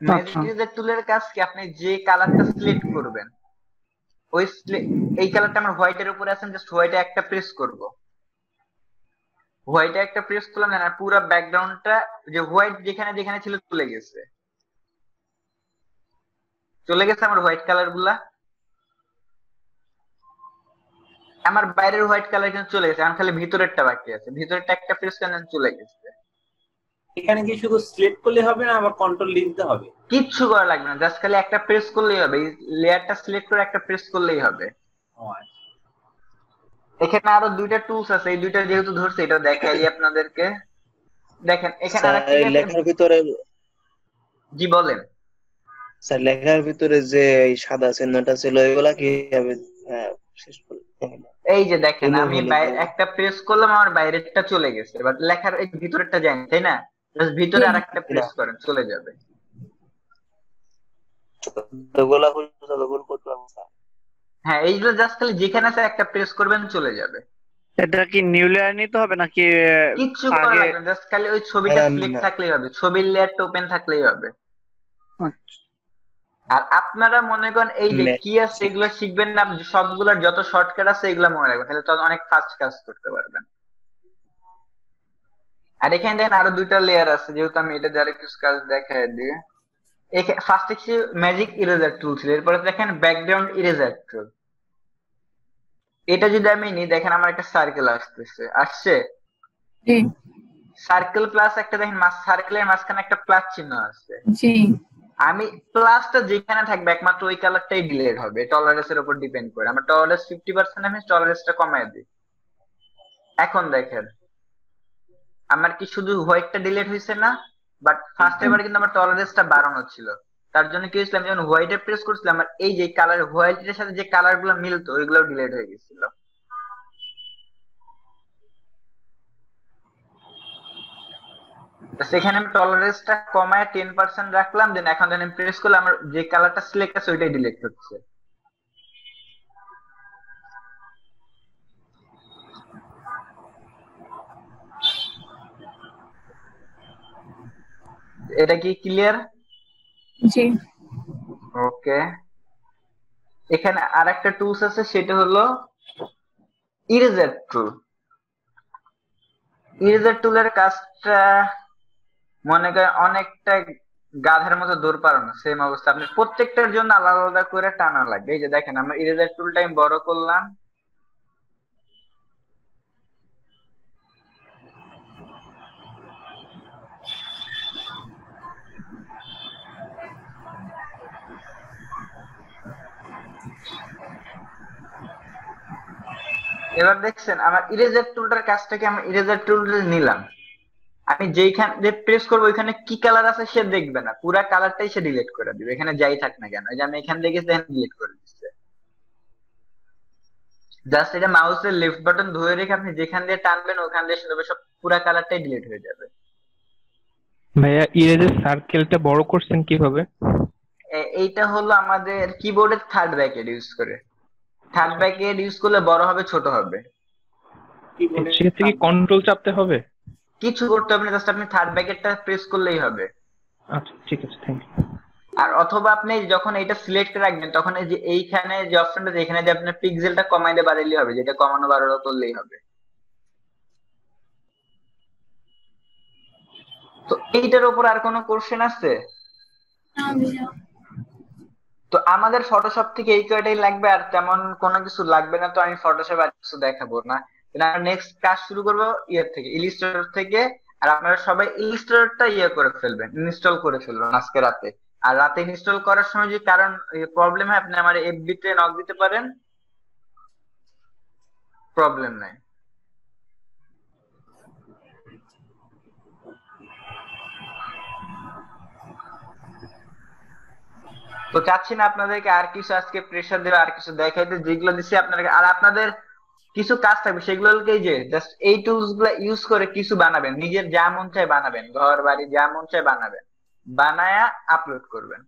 [SPEAKER 1] ম্যাজিক
[SPEAKER 8] আচ্ছা।
[SPEAKER 1] টুলের কাজ কি? আপনি যে কালারটা সিলেক্ট করবেন, ওই এই কালারটা আমার হোয়াইটের উপরে আছেন জাস্ট হোয়াইটে একটা প্রেস করব। হোয়াইটে একটা প্রেস করলাম না পুরো ব্যাকগ্রাউন্ডটা যে হোয়াইট যেখানে যেখানে ছিল চলে গেছে। চলে গেছে আমার হোয়াইট কালারগুলা আমার বাইরের হোয়াইট কালার কিন্তু চলে গেছে, এখন খালি ভিতরেরটা বাকি আছে। ভিতরেরটা একটা প্রেস করলেন চলে গেছে।
[SPEAKER 2] এখানে কি শুধু সিলেক্ট করলে হবে না আবার কন্ট্রোল লিখতে হবে?
[SPEAKER 1] কিচ্ছু করা লাগবে না জাস্ট খালি একটা প্রেস করলেই হবে লেয়ারটা সিলেক্ট করে একটা প্রেস করলেই হবে।
[SPEAKER 2] আচ্ছা।
[SPEAKER 1] এখানে আরও দুইটা টুলস আছে এই দুইটা যেহেতু ধরছে এটা দেখাই আপনাদেরকে। দেখেন এখানে?
[SPEAKER 6] লেখার ভিতরে
[SPEAKER 1] জি বলেন।
[SPEAKER 6] স্যার লেখার ভিতরে যে এই সাদা চিহ্নটা ছিল এগুলা কি হবে? হ্যাঁ, শেষ করে
[SPEAKER 1] এই যে দেখেন আমি একটা প্রেস করলাম আমার বাইরেরটা চলে গেছে। এবার লেখার এই ভিতরেরটা যায়নি তাই না? Just ভিতরে আর একটা প্রেস করেন চলে যাবে।
[SPEAKER 6] যতগুলা ভুল ততগুলো করতে পারব
[SPEAKER 1] হ্যাঁ এইগুলো জাস্ট খালি যেখানে আছে একটা প্রেস করবেন চলে যাবে।
[SPEAKER 8] এটা কি নিউ লেয়ার নিতে হবে নাকি
[SPEAKER 1] কিচ্ছু করা লাগবে জাস্ট খালি ওই ছবিটা
[SPEAKER 6] হ্যাঁ, না।
[SPEAKER 1] থাকলেই হবে ছবির লেয়ারটা ওপেন থাকলেই হবে।
[SPEAKER 8] আচ্ছা।
[SPEAKER 1] আর আপনারা মনে করেন এই যে কি আছে এগুলো শিখবেন না সবগুলোর যত শর্টকাট আছে এগুলো মনে রাখবেন তাহলে তখন অনেক ফাস্ট কাজ করতে পারবেন। আর এখানে দেখেন আরও দুইটা লেয়ার আছে যেহেতু আমি এটা যারা কিছু কাজ দেখাই দিয়ে ফার্স্টে ছিল ম্যাজিক ইরেজার টুল ছিল এরপরে দেখেন ব্যাকগ্রাউন্ড ইরেজার টুল এটা যদি আমি নিই দেখেন আমার একটা সার্কেল আসতেছে। আসছে? সার্কেল প্লাস একটা দেখেন সার্কেলের মাঝখানে একটা প্লাস চিহ্ন আছে। আমি প্লাসটা যেখানে থাকবে একমাত্র ওই কালারটাই ডিলেট হবে। টলারেন্স এর উপর ডিপেন্ড করে। আমার টলারেন্স ফিফটি পার্সেন্ট আমি টলারেন্সটা কমায় দিই। এখন দেখেন। আমার কি শুধু হোয়াইটটা ডিলেট হয়েছে না? বাট ফার্স্ট এবার কিন্তু আমার টলারেন্সটা বাড়ানো ছিল। তার জন্য কি হয়েছিল আমি যখন হোয়াইটে প্রেস করছিলাম আমার এই যে কালার হোয়াইটের সাথে যে কালারগুলো মিলতো ওইগুলো ডিলেট হয়ে গেছিল। সেখানে আমি টলারেন্সটা কমায় টেন পার্সেন্ট রাখলাম দেন এখন যখন আমি প্রেস করলে আমার যে কালারটা সিলেক্ট আছে ওইটাই ডিলেট হচ্ছে। এটা কি ক্লিয়ার
[SPEAKER 4] জি।
[SPEAKER 1] ওকে এখানে আরেকটা টুলস আছে সেটা হলো ইরেজার টুল ইরেজার টুলের কাজটা মনে করেন অনেকটা গাধার মতো দৌড় পারানো সেম অবস্থা। আপনি প্রত্যেকটার জন্য আলাদা আলাদা করে টানা লাগবে। এই যে দেখেন আমরা ইরেজার টুলটা আমি বড় করলাম। এবার দেখছেন আমার ইরেজার টুলটার কাজটাকে আমি ইরেজার টুল নিলাম? আমি যেইখান যে প্রেস করব ওইখানে কি কালার আছে সে দেখবে না। পুরা কালারটাই সে ডিলিট করে দিবে। এখানে যাই থাক না কেন। যে আমি এখান থেকে দেখেন ডিলিট করে দিচ্ছে। জাস্ট এটা মাউসের লেফট বাটন ধরে রেখে আপনি যেখান দিয়ে টানবেন ওখান দিয়ে শুধু সব পুরা কালারটাই ডিলিট হয়ে যাবে।
[SPEAKER 5] ভাইয়া ইরেজের সার্কেলটা বড় করছেন কীভাবে?
[SPEAKER 1] এইটা হলো আমাদের কিবোর্ডের থার্ড ব্র্যাকেট ইউজ করে। থার্ড ব্র্যাকেট ইউজ করলে বড় হবে ছোট হবে।
[SPEAKER 5] সেক্ষেত্রে কি কন্ট্রোল চাপতে হবে?
[SPEAKER 1] কিছু করতে হবে না জাস্ট আপনি থার্ড ব্র্যাকেটটা প্রেস করলেই হবে।
[SPEAKER 5] আচ্ছা ঠিক আছে থ্যাংক ইউ
[SPEAKER 1] আর অথবা আপনি যখন এটা সিলেক্ট রাখবেন তখন এই যে এইখানে যে অপশনটা যেখানে যে আপনার পিক্সেলটা কমাই দিয়ে বাড়াইলেই হবে যেটা কমানো বাড়ানো করলেই হবে। তো এইটার উপর আর কোনো কোশ্চেন আছে? তো আমাদের ফটোশপ থেকে এই কয়টাই লাগবে আর তেমন কোনো কিছু লাগবে না, তো আমি ফটোশপ আর কিছু দেখাবো না। নেক্সট কাজ শুরু করব ইয়ে থেকে ইলিস্ট্রেটর থেকে, আর আপনারা সবাই ইলিস্ট্রেটরটা ইয়ে করে ফেলবেন ইনস্টল করে ফেলবেন আজকে রাতে। আর রাতে ইনস্টল করার সময় যদি কারণ প্রবলেম হয়, আপনি আমার এফবি তে নক দিতে পারেন। প্রবলেম নাই। তো চাচ্ছি না আপনাদেরকে আর কিছু আজকে প্রেশার দেবে আর কিছু দেখাইতে। যেগুলো দিচ্ছি আপনাদেরকে, আর আপনাদের কিছু কাজ থাকবে সেগুলোকে যে জাস্ট এই টুলসগুলা ইউজ করে কিছু বানাবেন, নিজের যা মন চায় বানাবেন ঘর বাড়ি যা মন চায় বানাবেন, বানায়া আপলোড করবেন।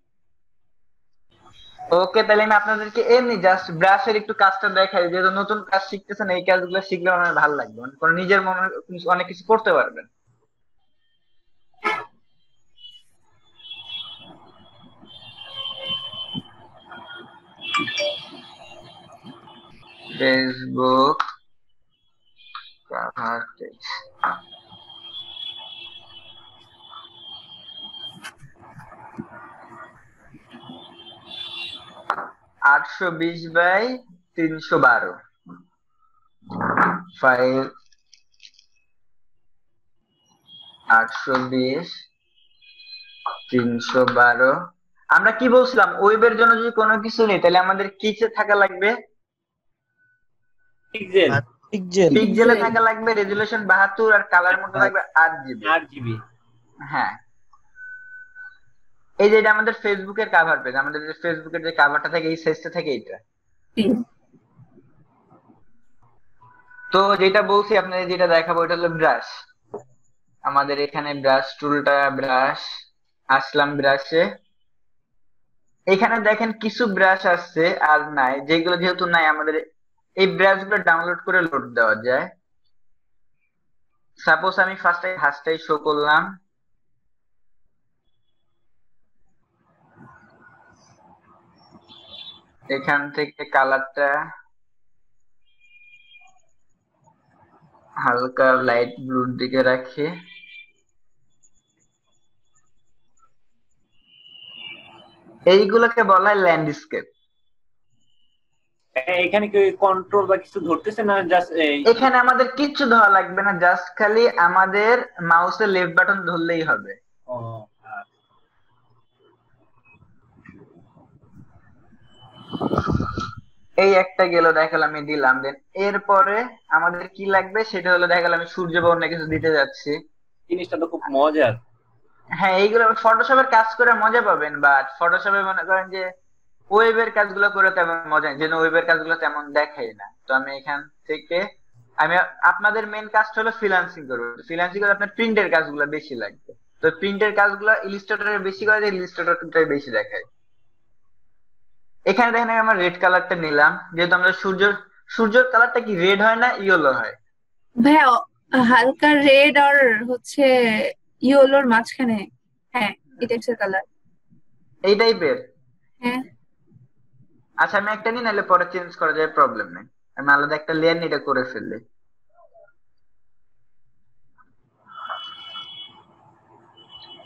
[SPEAKER 1] ওকে তাহলে আমি আপনাদেরকে এমনি জাস্ট ব্রাশের একটু কাজটা দেখাই, যেহেতু নতুন কাজ শিখতেছেন, এই কাজগুলো শিখলে আমার ভালো লাগবে। মানে নিজের মনে অনেক কিছু করতে পারবেন। Facebook cover page. আটশো বিশ বাই তিনশো বারো ফাইভ আটশো বিশ তিনশো বারো আমরা কি বলছিলাম? ওয়েবের জন্য যদি কোনো কিছু নেই তাহলে আমাদের কিসে থাকা লাগবে?
[SPEAKER 2] পিক্সেল
[SPEAKER 7] পিক্সেল
[SPEAKER 1] থাকা লাগবে রেজুলেশন বাহাত্তর আর কালার মধ্যে লাগবে আট জিবি
[SPEAKER 2] আট জিবি
[SPEAKER 1] হ্যাঁ। এই যে এটা আমাদের ফেসবুকের কাভার পেজ আমাদের যে ফেসবুকের যে কাভারটা থাকে এই সাইজটা থাকে এইটা।
[SPEAKER 4] জি
[SPEAKER 1] তো যেটা বলছি আপনাদের যেটা দেখাবো এটা হলো ব্রাশ আমাদের এখানে ব্রাশ টুলটা ব্রাশ আসলাম ব্রাশে এখানে দেখেন কিছু ব্রাশ আসছে আর নাই, যেগুলো যেহেতু নাই, আমাদের এই ব্রাশগুলো ডাউনলোড করে লোড দেওয়া যায়। সাপোজ আমি ফার্স্ট ফার্স্টে হাসটাই শো করলাম। এখান থেকে কালারটা হালকা লাইট ব্লুর দিকে রাখি। এইগুলোকে বলা হয় ল্যান্ডস্কেপ।
[SPEAKER 2] এখানে কি কন্ট্রোল বা কিছু ধরতেছে না জাস্ট
[SPEAKER 1] এখানে আমাদের কিচ্ছু ধরা লাগবে না জাস্ট খালি আমাদের মাউসের লেফট বাটন ধরলেই হবে। এই একটা গেল দেখালাম আমি দিলাম। দেন এরপরে আমাদের কি লাগবে? সেটা হলো দেখালাম আমি সূর্য বা অন্য কিছু দিতে যাচ্ছি।
[SPEAKER 2] জিনিসটা তো খুব মজার।
[SPEAKER 1] হ্যাঁ এইগুলো ফটোশপের কাজ করে মজা পাবেন বাট ফটোশপে মনে করেন যে ওয়েবের কাজগুলো করে তেমন মজা যেন ওয়েবের কাজগুলো তেমন দেখাই না। তো আমি এখান থেকে, আমি আপনাদের মেন কাজটা হলো ফ্রিল্যান্সিং করব। ফ্রিল্যান্সিং করে আপনার প্রিন্টের কাজগুলো বেশি লাগবে। তো প্রিন্টের কাজগুলো ইলিস্ট্রেটরে বেশি করে ইলিস্ট্রেটরটাই বেশি দেখায়। এখানে দেখেন আমি আমার রেড কালারটা নিলাম, যেহেতু আমরা সূর্য, সূর্যের কালারটা কি রেড হয় না ইয়েলো হয়?
[SPEAKER 4] ভাইয়া, হালকা রেড আর হচ্ছে ইয়েলোর মাঝখানে হ্যাঁ এই টাইপসের কালার
[SPEAKER 1] এই টাইপের
[SPEAKER 4] হ্যাঁ।
[SPEAKER 1] আচ্ছা আমি একটা নিই নাহলে পরে চেঞ্জ করা যায় প্রবলেম নেই। আমি আলাদা একটা লেয়ার নিয়ে এটা করে ফেললে।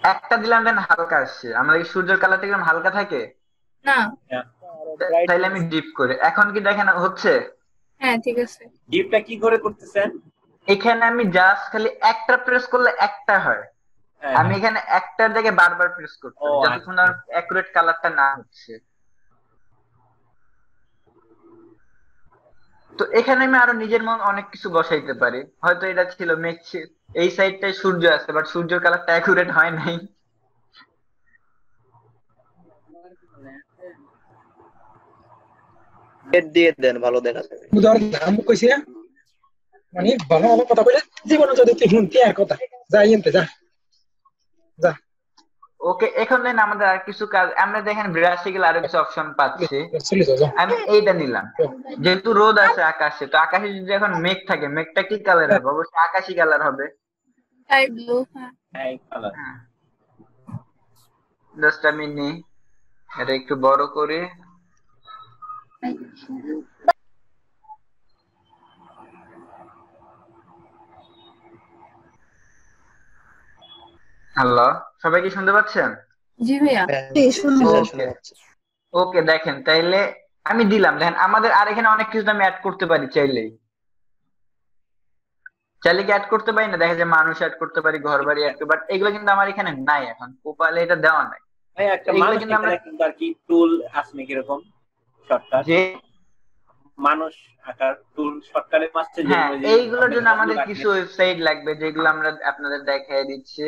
[SPEAKER 1] একটা দিলাম দেন হালকা আসছে। আমাদের কি সূর্যের কালারটা কীরকম হালকা থাকে?
[SPEAKER 4] না।
[SPEAKER 1] তাইলে আমি ডিপ করে। এখন কি দেখেন হচ্ছে?
[SPEAKER 4] হ্যাঁ ঠিক আছে।
[SPEAKER 2] ডিপটা কি করে করতেছেন?
[SPEAKER 1] এখানে আমি জাস্ট খালি একটা প্রেস করলে একটা হ্যাঁ, আমি এখানে একটার জায়গায় বারবার প্রেস করতে
[SPEAKER 2] ও,
[SPEAKER 1] হবে, যতক্ষণ আর অ্যাকুরেট কালারটা না হচ্ছে। তো এখানে আমি আরও নিজের মন অনেক কিছু বসাইতে পারি। হয়তো এটা ছিল মেঘ ছি- এই সাইডটায় সূর্য আছে বাট সূর্যের কালারটা অ্যাকুরেট হয় নাই।
[SPEAKER 6] দিয়ে দেন ভালো দেখা যাবে।
[SPEAKER 9] ধর আমি কইছি না মানে ভালো ভালো কথা কইলে জীবনে যদি তুই শুনতি আর কথা। যাই এনতে যা।
[SPEAKER 1] ওকে এখন দেন আমাদের আর কিছু কাজ। আমরা দেখেন ব্রাশে গেলে আরও কিছু অপশন পাচ্ছি। আমি এইটা নিলাম। যেহেতু রোদ আছে আকাশে তো আকাশে যদি এখন মেঘ থাকে মেঘটা কি কালার হবে? অবশ্যই আকাশি কালার হবে।
[SPEAKER 4] স্কাই ব্লু হ্যাঁ।
[SPEAKER 2] হ্যাঁ।
[SPEAKER 1] জাস্ট আমি নিই এটা একটু বড় করে। হ্যালো সবাই কি শুনতে পাচ্ছেন?
[SPEAKER 4] জি ভাইয়া।
[SPEAKER 6] হ্যাঁ।
[SPEAKER 1] ওকে দেখেন তাইলে আমি দিলাম। দেখেন আমাদের আর এখানে অনেক কিছু আমি অ্যাড করতে পারি চাইলেই। চাইলে কি অ্যাড করতে পারি না? দেখা যায় মানুষ অ্যাড করতে পারি ঘর বাড়ি অ্যাড করতে বাট এগুলো কিন্তু আমার এখানে নাই এখন। কোপালে এটা দেওয়া নাই।
[SPEAKER 2] মানুষ আকার টুল
[SPEAKER 1] হ্যাঁ এইগুলোর জন্য আমাদের কিছু ওয়েবসাইট লাগবে যেগুলো আমরা আপনাদের দেখাই দিচ্ছি।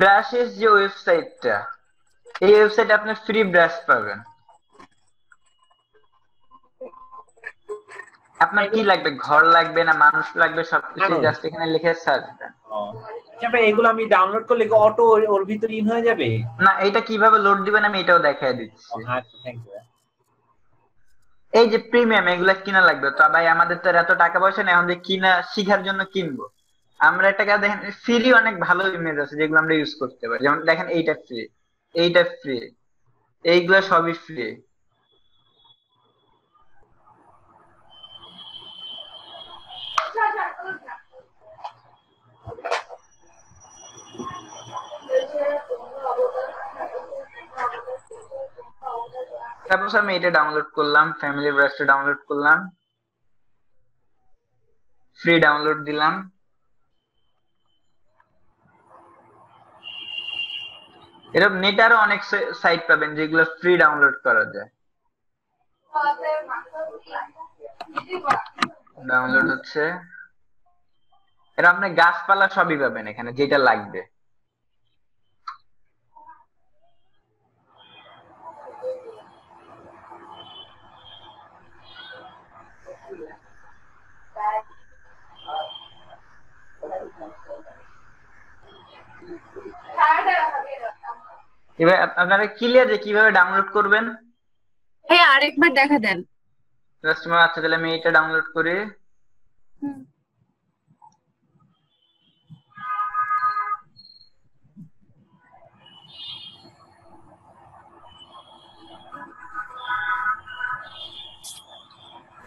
[SPEAKER 1] ব্রাশের যে ওয়েবসাইটটা এই ওয়েবসাইটে আপনি ফ্রি ব্রাশ পাবেন। আপনার কি লাগবে? ঘর লাগবে না মানুষ লাগবে? সবকিছু। জাস্ট এখানে লিখে সার্চ দেন।
[SPEAKER 2] আচ্ছা ভাই এগুলো আমি ডাউনলোড করলে অটো ওর ভিতরে ইন হয়ে যাবে?
[SPEAKER 1] না এটা কীভাবে লোড দিবেন আমি এটাও দেখাই দিচ্ছি।
[SPEAKER 2] আচ্ছা থ্যাংক ইউ
[SPEAKER 1] এই যে প্রিমিয়াম এগুলা কিনা লাগবে? তো ভাই আমাদের তো আর এত টাকা পয়সা নেই আমাদের কিনা শিখার জন্য কিনবো। আমরা একটা কাজ দেখেন ফ্রি অনেক ভালো ইমেজ আছে যেগুলো আমরা ইউজ করতে পারি। যেমন দেখেন এইটা ফ্রি এইটা ফ্রি এইগুলা সবই ফ্রি তারপর আমি এটা ডাউনলোড করলাম ফ্যামিলি ব্রাশটা ডাউনলোড করলাম। ফ্রি ডাউনলোড দিলাম। এরকম নেট আরও অনেক সাইট পাবেন যেগুলো ফ্রি ডাউনলোড করা যায়। ডাউনলোড হচ্ছে। এরা আপনি গাছপালা সবই পাবেন এখানে, যেটা লাগবে। এবার আপনারা ক্লিয়ার যে কীভাবে ডাউনলোড করবেন?
[SPEAKER 4] ভাইয়া আরেকবার দেখা দেন।
[SPEAKER 1] কাস্টমার আচ্ছা তাহলে আমি এটা ডাউনলোড করি।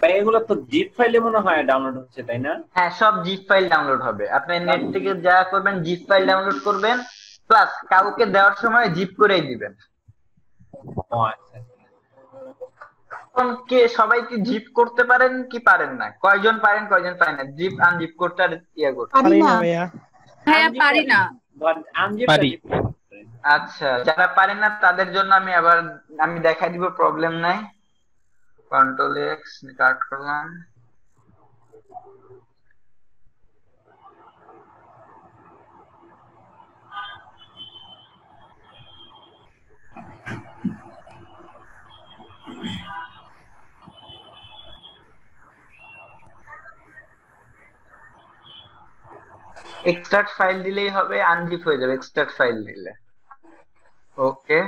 [SPEAKER 2] ভাই এগুলো তো জিপ ফাইলে মনে হয় ডাউনলোড হচ্ছে তাই না?
[SPEAKER 1] হ্যাঁ সব জিপ ফাইল ডাউনলোড হবে। আপনি নেট থেকে যা করবেন জিপ ফাইল ডাউনলোড করবেন। প্লাস কাউকে দেওয়ার সময় জিপ করেই দিবেন।
[SPEAKER 2] আচ্ছা।
[SPEAKER 1] এখন কে সবাই কি জিপ করতে পারেন কি পারেন না? কয়জন পারেন কয়জন পারেন না? জিপ আনজিপ করতে আর ইয়ে করতে।
[SPEAKER 7] পারি না। ভাইয়া।
[SPEAKER 4] ভাইয়া পারি না।
[SPEAKER 5] পারি।
[SPEAKER 1] আচ্ছা যারা পারেন না তাদের জন্য আমি আবার আমি দেখাই দিব প্রবলেম নাই। কন্ট্রোল এক্স কাট করলাম। এক্সট্রাক্ট ফাইল দিলেই হবে আনজিপ হয়ে যাবে এক্সট্রাক্ট ফাইল দিলে। ওকে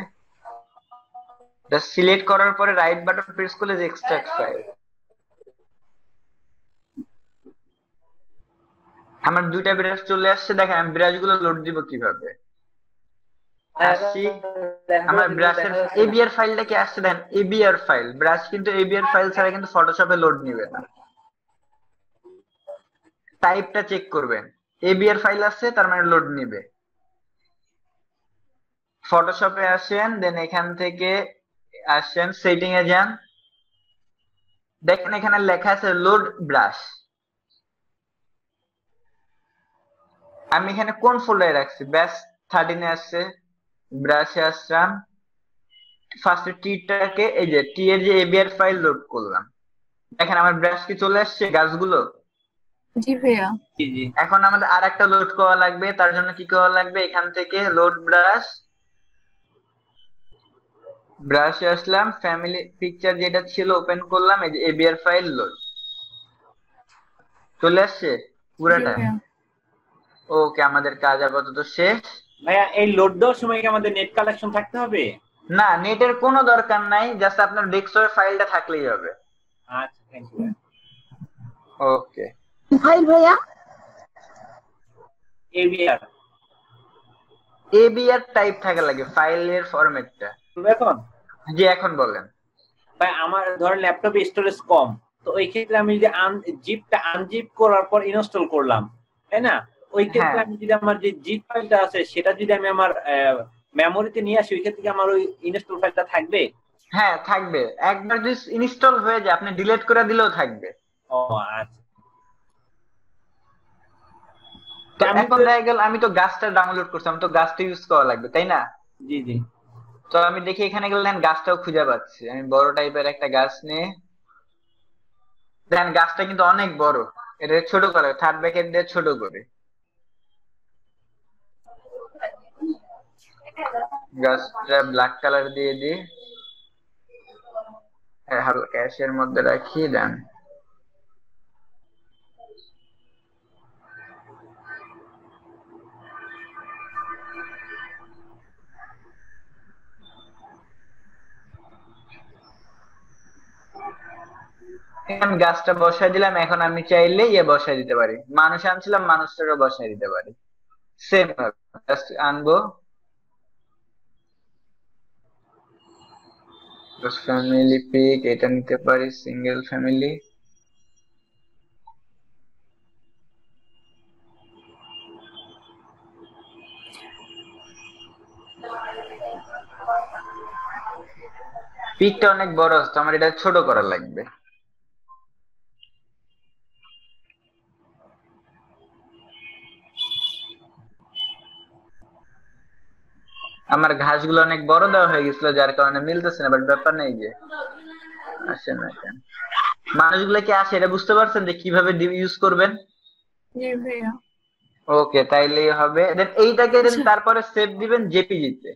[SPEAKER 1] সিলেক্ট করার পরে রাইট বাটন প্রেস করলে যে এক্সট্রাক্ট ফাইল আমার দুইটা ব্রাশ চলে আসছে, দেখেন আমি ব্রাশগুলো লোড দিব কীভাবে? আমার ব্রাশের এবিআর ফাইলটা কি আসছে? দেখেন এবিআর ফাইল ব্রাশ কিন্তু এবিআর ফাইল ছাড়া কিন্তু ফটোশপে লোড নিবে না। টাইপটা চেক করবেন। এবিআর ফাইল আছে, তার মানে লোড নিবে। ফটোশপে আসেন দেন এখান থেকে আসেন সেটিং এ যান। দেখেন এখানে লেখা আছে লোড ব্রাশ আমি এখানে কোন ফোল্ডারে রাখছি? ব্যাস থার্টিনে আসছে ব্রাশে আসলাম। ফার্স্টে টিটাকে এই যে টি এর যে এবিআর ফাইল লোড করলাম। দেখেন আমার ব্রাশ কি চলে আসছে, গাছগুলো?
[SPEAKER 4] জি ভাইয়া।
[SPEAKER 2] জি জি।
[SPEAKER 1] এখন আমাদের আর একটা লোড করা লাগবে তার জন্য কি করা লাগবে? এখান থেকে লোড ব্রাশ ব্রাশে আসলাম ফ্যামিলি পিকচার যেটা ছিল ওপেন করলাম এই যে এবিআর ফাইল লোড চলে আসছে পুরাটা? ওকে আমাদের কাজ আপাতত শেষ।
[SPEAKER 2] ভাইয়া এই লোড দেওয়ার সময় কি আমাদের নেট কালেকশন থাকতে হবে?
[SPEAKER 1] না নেটের কোনো দরকার নাই জাস্ট আপনার ডেস্কটপের ফাইলটা থাকলেই হবে।
[SPEAKER 2] আচ্ছা থ্যাংক ইউ
[SPEAKER 1] ওকে
[SPEAKER 7] ফাইল ভাইয়া?
[SPEAKER 2] এভিআর
[SPEAKER 1] এবিআর টাইপ থাকা লাগে ফাইলের ফরম্যাটটা
[SPEAKER 2] এখন?
[SPEAKER 1] জি এখন বলেন।
[SPEAKER 2] ভাই আমার ধরেন ল্যাপটপে স্টোরেজ কম তো ওই ক্ষেত্রে আমি যদি জিপটা আনজিপ করার পর ইনস্টল করলাম তাই না? ওই ক্ষেত্রে
[SPEAKER 1] হ্যাঁ।
[SPEAKER 2] আমি যদি আমার যে জিপ ফাইলটা আছে সেটা যদি আমি আমার মেমোরিতে নিয়ে আসি ওই ক্ষেত্রে আমার ওই ইনস্টল ফাইলটা থাকবে?
[SPEAKER 1] হ্যাঁ থাকবে। একবার যদি ইনস্টল হয়ে যায় আপনি ডিলিট করে দিলেও থাকবে।
[SPEAKER 2] ও আচ্ছা।
[SPEAKER 1] তো
[SPEAKER 2] আমি তো-
[SPEAKER 1] দেখা গেল আমি তো গাছটা ডাউনলোড করছিলাম তো গাছটা ইউজ করা লাগবে তাই না?
[SPEAKER 2] জি জি।
[SPEAKER 1] তো আমি দেখি এখানে গেলে দেন গাছটাও খুঁজে পাচ্ছি। আমি বড় টাইপের একটা গাছ নিয়ে দেন গাছটা কিন্তু অনেক বড়। এটা ছোট করে থার্ড ব্যাকেট দিয়ে ছোট করে। গাছটা ব্ল্যাক কালার দিয়ে দিই। হালকা ক্যাশের মধ্যে রাখি দেন। আমি গাছটা বসাই দিলাম, এখন আমি চাইলে ইয়ে বসাই দিতে পারি। মানুষ আনছিলাম, মানুষটারও বসাই দিতে পারি। সেম জাস্ট আনব। ফ্যামিলি পিক এটা নিতে পারি সিঙ্গেল ফ্যামিলি পিকটা অনেক বড় হচ্ছে আমার এটা ছোট করা লাগবে। আমার ঘাসগুলো অনেক বড় দেওয়া হয়ে গেছিল যার কারণে মিলতেছে না বাট ব্যাপার নেই যে। আসে না কেন মানুষগুলো কি আসে এটা বুঝতে পারছেন যে কীভাবে ইউজ করবেন? ওকে তাইলেই হবে। দেন এইটাকে then
[SPEAKER 4] আচ্ছা।
[SPEAKER 1] তারপরে সেভ দিবেন জেপিজিতে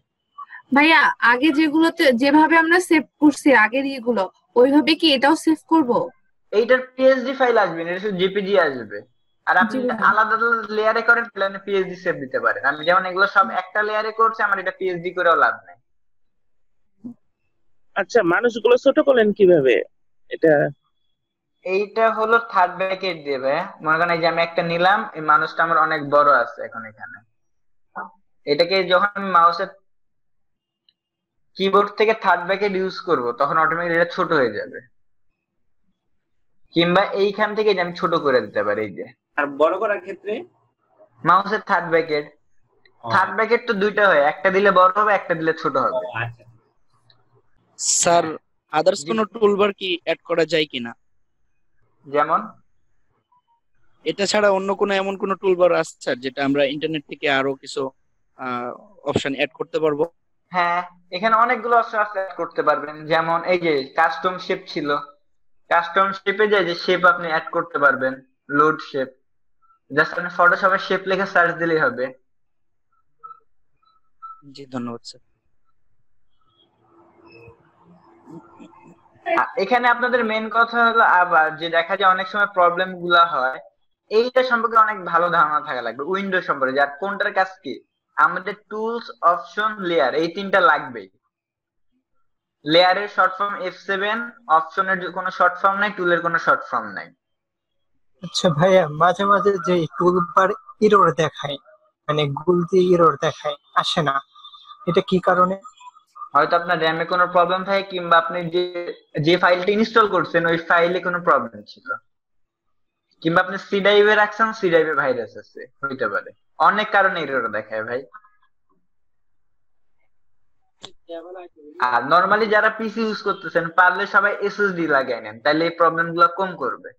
[SPEAKER 4] ভাইয়া আগে যেগুলোতে যেভাবে আমরা সেভ করছি আগের ইয়েগুলো ওইভাবে কি এটাও সেভ করব?
[SPEAKER 1] এইটার পিএইচডি ফাইল আসবে না এটা শুধু জেপিজি আসবে। আর আপনি যদি আলাদা আলাদা লেয়ারে করেন তাহলে আপনি পিএইচডি সেভ দিতে পারেন। আমি যেমন এগুলো সব একটা লেয়ারে করছি আমার এটা পিএইচডি করেও লাভ নাই।
[SPEAKER 10] আচ্ছা মানুষগুলো ছোট করলেন কীভাবে? এটা
[SPEAKER 1] এইটা হলো থার্ড ব্র্যাকেট দেবে মনে করেন এই যে আমি একটা নিলাম এই মানুষটা আমার অনেক বড় আছে এখন এখানে। এটাকে যখন আমি মাউসের কিবোর্ড থেকে থার্ড ব্র্যাকেট ইউজ করব তখন অটোমেটিক এটা ছোট হয়ে যাবে। কিংবা এইখান থেকে যে আমি ছোট করে দিতে পারি এই যে।
[SPEAKER 2] আর বড় করার ক্ষেত্রে?
[SPEAKER 1] মাউসের থার্ড ব্র্যাকেট থার্ড ব্র্যাকেট তো দুইটা হয় একটা দিলে বড় হবে একটা দিলে ছোট হবে।
[SPEAKER 2] আচ্ছা।
[SPEAKER 7] Sir others. কোনো টুলবার কি অ্যাড করা যায় কিনা?
[SPEAKER 1] যেমন?
[SPEAKER 7] এটা ছাড়া অন্য কোনো এমন কোনো টুলবার আছে স্যার যেটা আমরা ইন্টারনেট থেকে আরও কিছু অপশন অ্যাড করতে পারব?
[SPEAKER 1] হ্যাঁ এখানে অনেকগুলো অপশন আছে অ্যাড করতে পারবেন। যেমন এই যে কাস্টম শেপ ছিল। কাস্টম শেপে যায় যে শেপ আপনি অ্যাড করতে পারবেন লোড শেপ জাস্ট আপনি ফটোশপে শেপ লিখে সার্চ দিলেই হবে।
[SPEAKER 7] জি ধন্যবাদ স্যার
[SPEAKER 1] এখানে আপনাদের মেন কথা হলো আবার যে দেখা যায় অনেক সময় প্রবলেমগুলা হয় এইটা সম্পর্কে অনেক ভালো ধারণা থাকা লাগবে উইন্ডো সম্পর্কে যার কোনটার কাজ কি? আমাদের টুলস অপশন লেয়ার এই তিনটা লাগবেই। লেয়ারের শর্ট ফর্ম এফ সেভেন অপশনের কোনো শর্ট ফর্ম নাই টুলের কোনো শর্ট ফর্ম নাই।
[SPEAKER 3] আচ্ছা ভাইয়া, মাঝে মাঝে যে টুলবার ইরর দেখায় মানে গুলতি ইরর দেখায়, আসে না। এটা কি কারণে?
[SPEAKER 1] হয়তো আপনার র্যামে কোনো প্রবলেম থাকে, কিংবা আপনি যে যে ফাইলটা ইনস্টল করছেন, ওই ফাইলে কোনো প্রবলেম ছিল। কিংবা আপনি সি ড্রাইভে রাখছেন সি ড্রাইভে ভাইরাস আছে, হইতে পারে। অনেক কারণে এরর দেখায় ভাই। আর নরমালি যারা পিসি ইউজ করতেছেন, পারলে সবাই এসএসডি লাগাই নেন, তাহলে এই প্রবলেমগুলো কম করবে।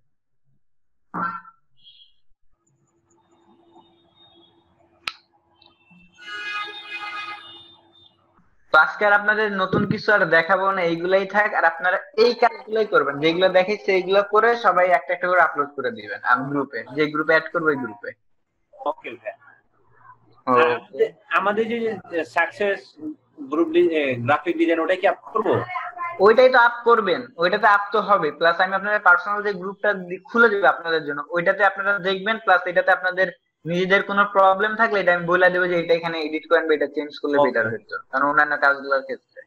[SPEAKER 1] আজকে আর আপনাদের নতুন কিছু আর দেখাবো না এইগুলাই থাক। আর আপনারা এই কাজগুলোই করবেন। যেগুলো দেখাচ্ছি এইগুলো করে সবাই একটা একটা করে আপলোড করে দিবেন আমি গ্রুপে যে গ্রুপে অ্যাড করব ওই গ্রুপে
[SPEAKER 2] ওকে আমাদের যে সাকসেস গ্রুপ গ্রাফিক ডিজাইন ওটা কি আপ করব?
[SPEAKER 1] ওইটাই তো আপ করবেন ওইটাতে আপ তো হবে। প্লাস আমি আপনাদের পার্সোনাল যে গ্রুপটা খুলে দেবো আপনাদের জন্য ওইটাতে আপনারা দেখবেন প্লাস এটাতে আপনাদের নিজেদের কোনো প্রবলেম থাকলে এটা আমি বলে দেবো যে এটা এখানে এডিট করেন বা এটা চেঞ্জ করলে বেটার হতো কারণ অন্যান্য কাজগুলোর ক্ষেত্রে।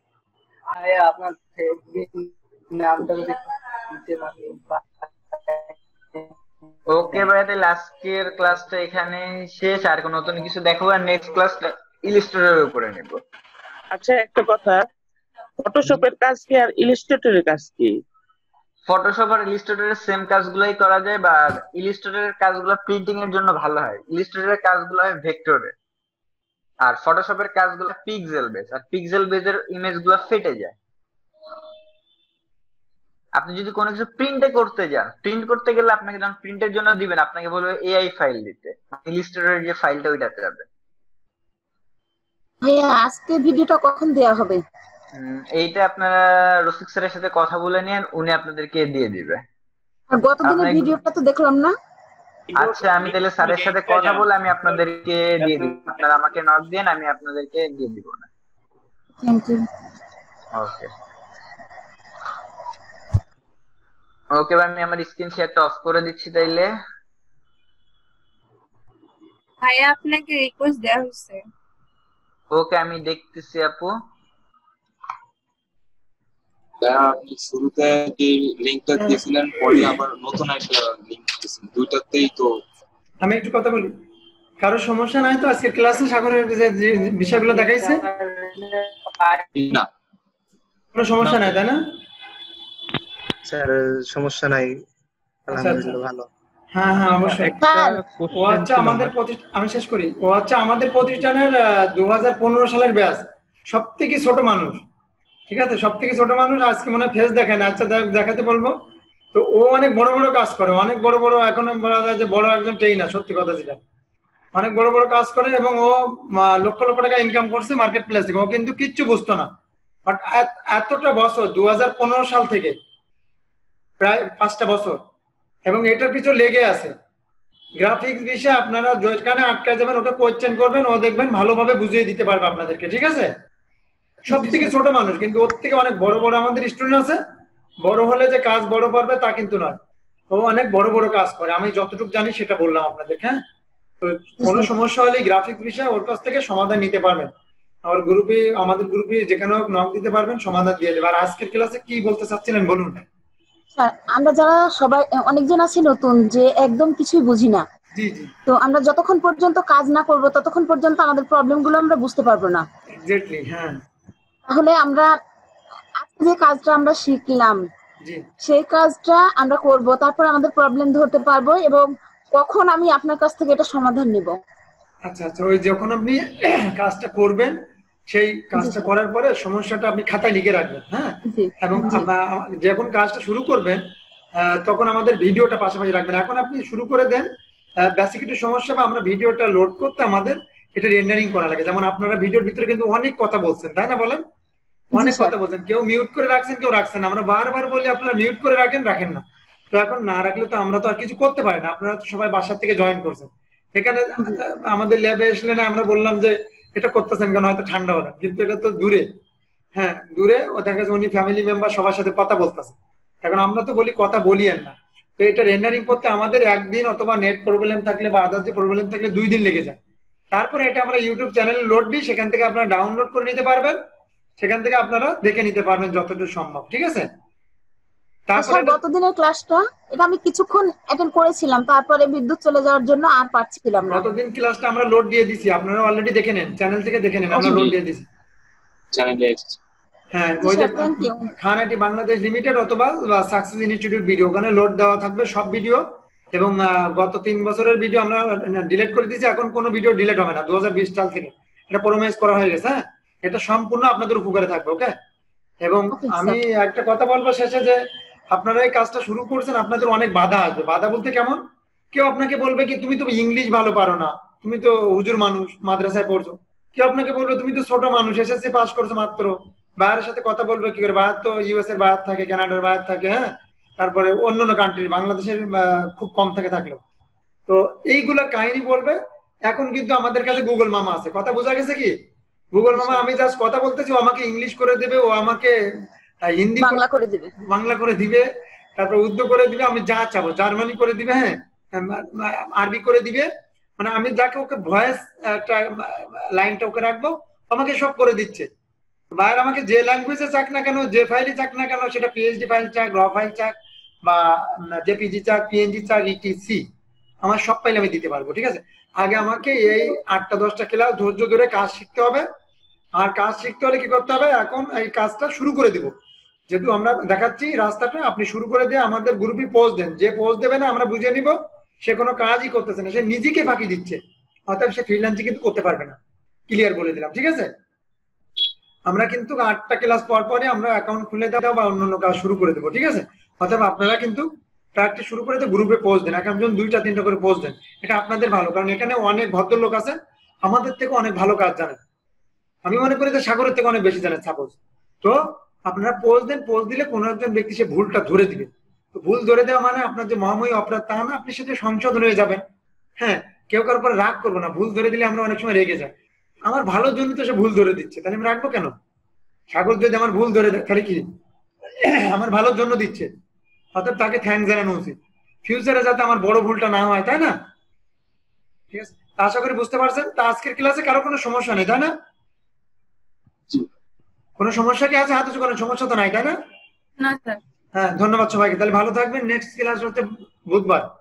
[SPEAKER 8] আপনার নামটা
[SPEAKER 1] ওকে ভাই তাহলে আজকের ক্লাসটা এখানে শেষ। আর কোনো নতুন কিছু দেখো আর নেক্সট ক্লাসটা ইলিস্ট্রেটরের উপরে নিব।
[SPEAKER 10] আচ্ছা একটা কথা। ফটোশপের কাজ কি আর ইলাস্ট্রেটরের কাজ কি?
[SPEAKER 1] ফটোশপ আর ইলিস্ট্রেটরের সেম কাজগুলোই করা যায় বা ইলিস্ট্রেটরের কাজগুলো প্রিন্টিং এর জন্য ভালো হয়। ইলিস্ট্রেটরের কাজগুলো হয় ভেক্টরে আর ফটোশপের কাজগুলো পিক্সেল বেস আর পিক্সেল বেসের ইমেজগুলো ফেটে যায়। আপনি যদি কোনো কিছু প্রিন্টে করতে যান প্রিন্ট করতে গেলে আপনাকে যখন প্রিন্টের জন্য দিবেন আপনাকে বলবে এআই ফাইল দিতে। ইলিস্ট্রেটরের যে ফাইলটা ওইটাতে যাবে।
[SPEAKER 11] ভাইয়া আজকে ভিডিওটা কখন দেয়া হবে?
[SPEAKER 1] এইটা আপনারা রসিক স্যারের সাথে কথা বলে নিন উনি আপনাদেরকে দিয়ে দিবে।
[SPEAKER 11] আর গতদিনের ভিডিওটা তো দেখলাম না।
[SPEAKER 1] আচ্ছা আমি তাহলে স্যারের সাথে কথা বলে আমি আপনাদেরকে দিয়ে দিব আপনারা আমাকে নক দেন আমি আপনাদেরকে দিয়ে দিব না।
[SPEAKER 11] থ্যাংক ইউ
[SPEAKER 1] ওকে ওকে ভাই আমি আমার স্ক্রিন শেয়ারটা অফ করে দিচ্ছি তাইলে।
[SPEAKER 4] ভাইয়া আপনাকে রিকোয়েস্ট দেওয়া হয়েছে
[SPEAKER 1] ওকে আমি দেখতেছি আপু।
[SPEAKER 12] আপনি শুরুতে যে লিঙ্কটা দিয়েছিলেন পরে আবার নতুন একটা লিঙ্ক দিয়েছেন। দুইটাতেই তো
[SPEAKER 9] আমি একটু কথা বলি। কারও সমস্যা নাই তো? আজকে ক্লাসে সাগরের যে বিষয়গুলো দেখাইছে?
[SPEAKER 12] না।
[SPEAKER 9] কোনো সমস্যা নাই তাই না?
[SPEAKER 6] স্যার সমস্যা নাই। আলহামদুলিল্লাহ ভালো।
[SPEAKER 9] হ্যাঁ হ্যাঁ অবশ্যই। ও হচ্ছে আমাদের আমি শেষ করি। ও হচ্ছে আমাদের প্রতিষ্ঠানের দু হাজার পনেরো সালের ব্যাস সব থেকে ছোট মানুষ। ঠিক আছে সব থেকে ছোট মানুষ আজকে মনে ফেস দেখে না। আচ্ছা দেখ- দেখাতে বলব। তো ও অনেক বড় বড় কাজ করে, অনেক বড় বড় এখন বলা যায় যে বড় একজন ট্রেনার সত্যি কথা যেটা। অনেক বড় বড় কাজ করে এবং ও লক্ষ লক্ষ টাকা ইনকাম করছে মার্কেট প্লেস থেকে। ও কিন্তু কিচ্ছু বুঝতো না। বাট এতটা বছর দু হাজার পনেরো সাল থেকে, প্রায় পাঁচটা বছর, এবং এটার কিছু লেগে আছে। গ্রাফিক্স বিষয়ে আপনারা যেখানে আটকা যাবেন, ওটা কোয়েশ্চেন করবেন, ও দেখবেন ভালোভাবে বুঝিয়ে দিতে পারবে আপনাদেরকে, ঠিক আছে? সব থেকে ছোট মানুষ কিন্তু ওর থেকে অনেক বড় বড় আমাদের স্টুডেন্ট আছে। বড় হলে যে কাজ বড় পারবে তা কিন্তু নয়। ও অনেক বড় বড় কাজ করে। আমি যতটুকু জানি সেটা বললাম আপনাদের হ্যাঁ? তো কোনো সমস্যা হলে গ্রাফিক্স বিষয়ে ওর কাছ থেকে সমাধান নিতে পারবেন। আমার গ্রুপে আমাদের গ্রুপে যেখানে নক দিতে পারবেন সমাধান দিয়ে দেবে। আর আজকের ক্লাসে কি বলতে চাচ্ছিলেন বলুন?
[SPEAKER 11] স্যার আমরা যারা সবাই অনেকজন আছি নতুন যে একদম কিছুই বুঝি না।
[SPEAKER 9] জি জি।
[SPEAKER 11] তো আমরা যতক্ষণ পর্যন্ত কাজ না করব ততক্ষণ পর্যন্ত আমাদের প্রবলেমগুলো আমরা বুঝতে পারব না।
[SPEAKER 9] এক্স্যাক্টলি হ্যাঁ।
[SPEAKER 11] তাহলে আমরা আজকে যে কাজটা আমরা শিখলাম সেই কাজটা আমরা করব। তারপর আমাদের প্রবলেম ধরতে পারব এবং কখন আমি আপনার কাছ থেকে এটা সমাধান নিব।
[SPEAKER 9] আচ্ছা আচ্ছা ওই যখন আপনি কাজটা করবেন সেই কাজটা করার পরে সমস্যাটা আপনি খাতায় লিখে রাখবেন হ্যাঁ? এবং যখন কাজটা শুরু করবেন তখন আমাদের ভিডিওটা পাশাপাশি রাখবেন। এখন আপনি শুরু করে দেন বেসিক একটু সমস্যা বা আমরা ভিডিওটা লোড করতে আমাদের এটা রেন্ডারিং করা লাগে। যেমন আপনারা ভিডিওর ভিতরে কিন্তু অনেক কথা বলছেন তাই না বলেন? অনেক কথা বলছেন, কেউ মিউট করে রাখছেন, কেউ রাখছেন আমরা বারবার বলি, আপনারা মিউট করে রাখেন রাখেন না। তো এখন না রাখলে তো আমরা তো আর কিছু করতে পারি না। আপনারা তো সবাই বাসার থেকে জয়েন করছেন। আমাদের ল্যাবে না, আমরা বললাম যে এটা করতেছেন কেন? হয়তো ঠান্ডা কিন্তু এটা তো দূরে। হ্যাঁ দূরে। ও দেখা উনি ফ্যামিলি মেম্বার সবার সাথে কথা বলতেছে। এখন আমরা তো বলি, কথা বলিয়েন না। তো এটা রেন্ডারিং করতে আমাদের একদিন অথবা নেট প্রবলেম থাকলে বা আদার্স যে প্রবলেম থাকলে দুই দিন লেগে যায়। তারপরে এটা আমরা ইউটিউব চ্যানেলে লোড দিই, সেখান থেকে আপনারা ডাউনলোড করে নিতে পারবেন। সেখান থেকে আপনারা দেখে নিতে পারবেন যতটুকু সম্ভব ঠিক আছে?
[SPEAKER 11] স্যার গতদিনের ক্লাসটা এটা আমি কিছুক্ষণ অ্যাটেন্ড করেছিলাম তারপরে বিদ্যুৎ চলে যাওয়ার জন্য আর পারছিলাম না।
[SPEAKER 9] গতদিন ক্লাসটা আমরা লোড দিয়ে দিছি আপনারা অলরেডি দেখে নেন চ্যানেল থেকে দেখে নেন আমরা লোড দিয়ে দিছি।
[SPEAKER 12] চ্যানেলে
[SPEAKER 9] হ্যাঁ ওই যে. খান আইটি বাংলাদেশ লিমিটেড অথবা সাকসেস ইনস্টিটিউট ভিডিও ওখানে লোড দেওয়া থাকবে সব ভিডিও এবং গত তিন বছরের ভিডিও আমরা ডিলিট করে দিয়েছি এখন কোনো ভিডিও ডিলিট হবে না দু হাজার বিশ সাল থেকে। এটা প্রোমাইজ করা হয়ে গেছে হ্যাঁ? এটা সম্পূর্ণ আপনাদের উপকারে থাকবে ওকে এবং আমি একটা কথা বলব শেষে যে আপনারা এই কাজটা শুরু করছেন আপনাদের অনেক বাধা আসবে বাধা বলতে কেমন? কেউ আপনাকে বলবে কি তুমি তো ইংলিশ ভালো পারো না। তুমি তো হুজুর মানুষ মাদ্রাসায় পড়ছো। কেউ আপনাকে বলবে তুমি তো ছোট মানুষ এসএসসি পাস করছ মাত্র। বাইরের সাথে কথা বলবে কি করে? বাইরে তো ইউএস এর বাইরে থাকে কানাডার বাইরে থাকে হ্যাঁ? তারপরে অন্য অন্য কান্ট্রি বাংলাদেশের খুব কম থেকে থাকলেও তো এইগুলা কাহিনী বলবে। এখন কিন্তু আমাদের কাছে গুগল মামা আছে। কথা বোঝা গেছে কি? গুগল মামা আমি জাস্ট কথা বলতেছি ও আমাকে ইংলিশ করে দেবে ও আমাকে হিন্দি
[SPEAKER 11] বাংলা করে দিবে।
[SPEAKER 9] বাংলা করে দিবে তারপর উর্দু করে দিবে আমি যা চাবো জার্মানি করে দিবে হ্যাঁ আরবি করে দিবে মানে আমি যাকে ওকে ভয়েস একটা লাইনটা ওকে রাখব আমাকে সব করে দিচ্ছে। বাইরে আমাকে যে ল্যাঙ্গুয়েজে চাক না কেন যে ফাইলই চাক না কেন সেটা পিএইচডি ফাইল চাক র ফাইল চাক বা জেপিজি চাক পিএনজি চাক ইটিসি আমার সব ফাইল আমি দিতে পারব ঠিক আছে? আগে আমাকে এই আটটা দশটা ক্লাস ধৈর্য ধরে কাজ শিখতে হবে আর কাজ শিখতে হলে কি করতে হবে? এখন এই কাজটা শুরু করে দিব। যেহেতু আমরা দেখাচ্ছি রাস্তাটা, আপনি শুরু করে দিয়ে আমাদের গ্রুপে পোস্ট দেন। যে পোস্ট দেবে না, আমরা বুঝে নিব সে কোনো কাজই করতেছে না। সে নিজেকে ফাঁকি দিচ্ছে। অর্থাৎ সে ফ্রিল্যান্সিং কিন্তু করতে পারবে না। ক্লিয়ার বলে দিলাম, ঠিক আছে? আমরা কিন্তু আটটা ক্লাস পর পরে আমরা অ্যাকাউন্ট খুলে দেবো বা অন্য কাজ শুরু করে দেবো, ঠিক আছে? অর্থাৎ আপনারা কিন্তু প্র্যাকটিস শুরু করে গ্রুপে পোস্ট দেন। একজন দুইটা তিনটা করে পোস্ট দেন। এটা আপনাদের ভালো, কারণ এখানে অনেক ভদ্রলোক আছে আমাদের থেকে অনেক ভালো কাজ জানেন। আমি মনে করি যে সাগরের থেকে অনেক বেশি জানেন সাপোজ তো আপনারা পোস্ট দেন পোস্ট দিলে কোনো একজন ব্যক্তি সে ভুলটা ধরে দিবে। তো ভুল ধরে দেওয়া মানে আপনার যে মহাময়ী অপরাধ, তা না, আপনি সেটা সংশোধন হয়ে যাবেন। হ্যাঁ কেউ কারোর উপর রাগ করব না, ভুল ধরে দিলে আমরা অনেক সময় রেগে যাই। আমার ভালোর জন্য তো সে ভুল ধরে দিচ্ছে, তাহলে আমি রাখব কেন? সাগর যদি আমার ভুল ধরে দেয়, তাহলে কি? আমার ভালোর জন্য দিচ্ছে। অর্থাৎ তাকে থ্যাংক জানানো উচিত। ফিউচারে যাতে আমার বড় ভুলটা না হয়, তাই না? ঠিক আছে? আশা করি বুঝতে পারছেন। তা আজকের ক্লাসে কারও কোনো সমস্যা নেই, তাই না? কোনো সমস্যা কি আছে? হাতে কোনো সমস্যা তো নাই তাই না?
[SPEAKER 4] না স্যার।
[SPEAKER 9] হ্যাঁ ধন্যবাদ সবাইকে। তাহলে ভালো থাকবেন। নেক্সট ক্লাস হচ্ছে বুধবার।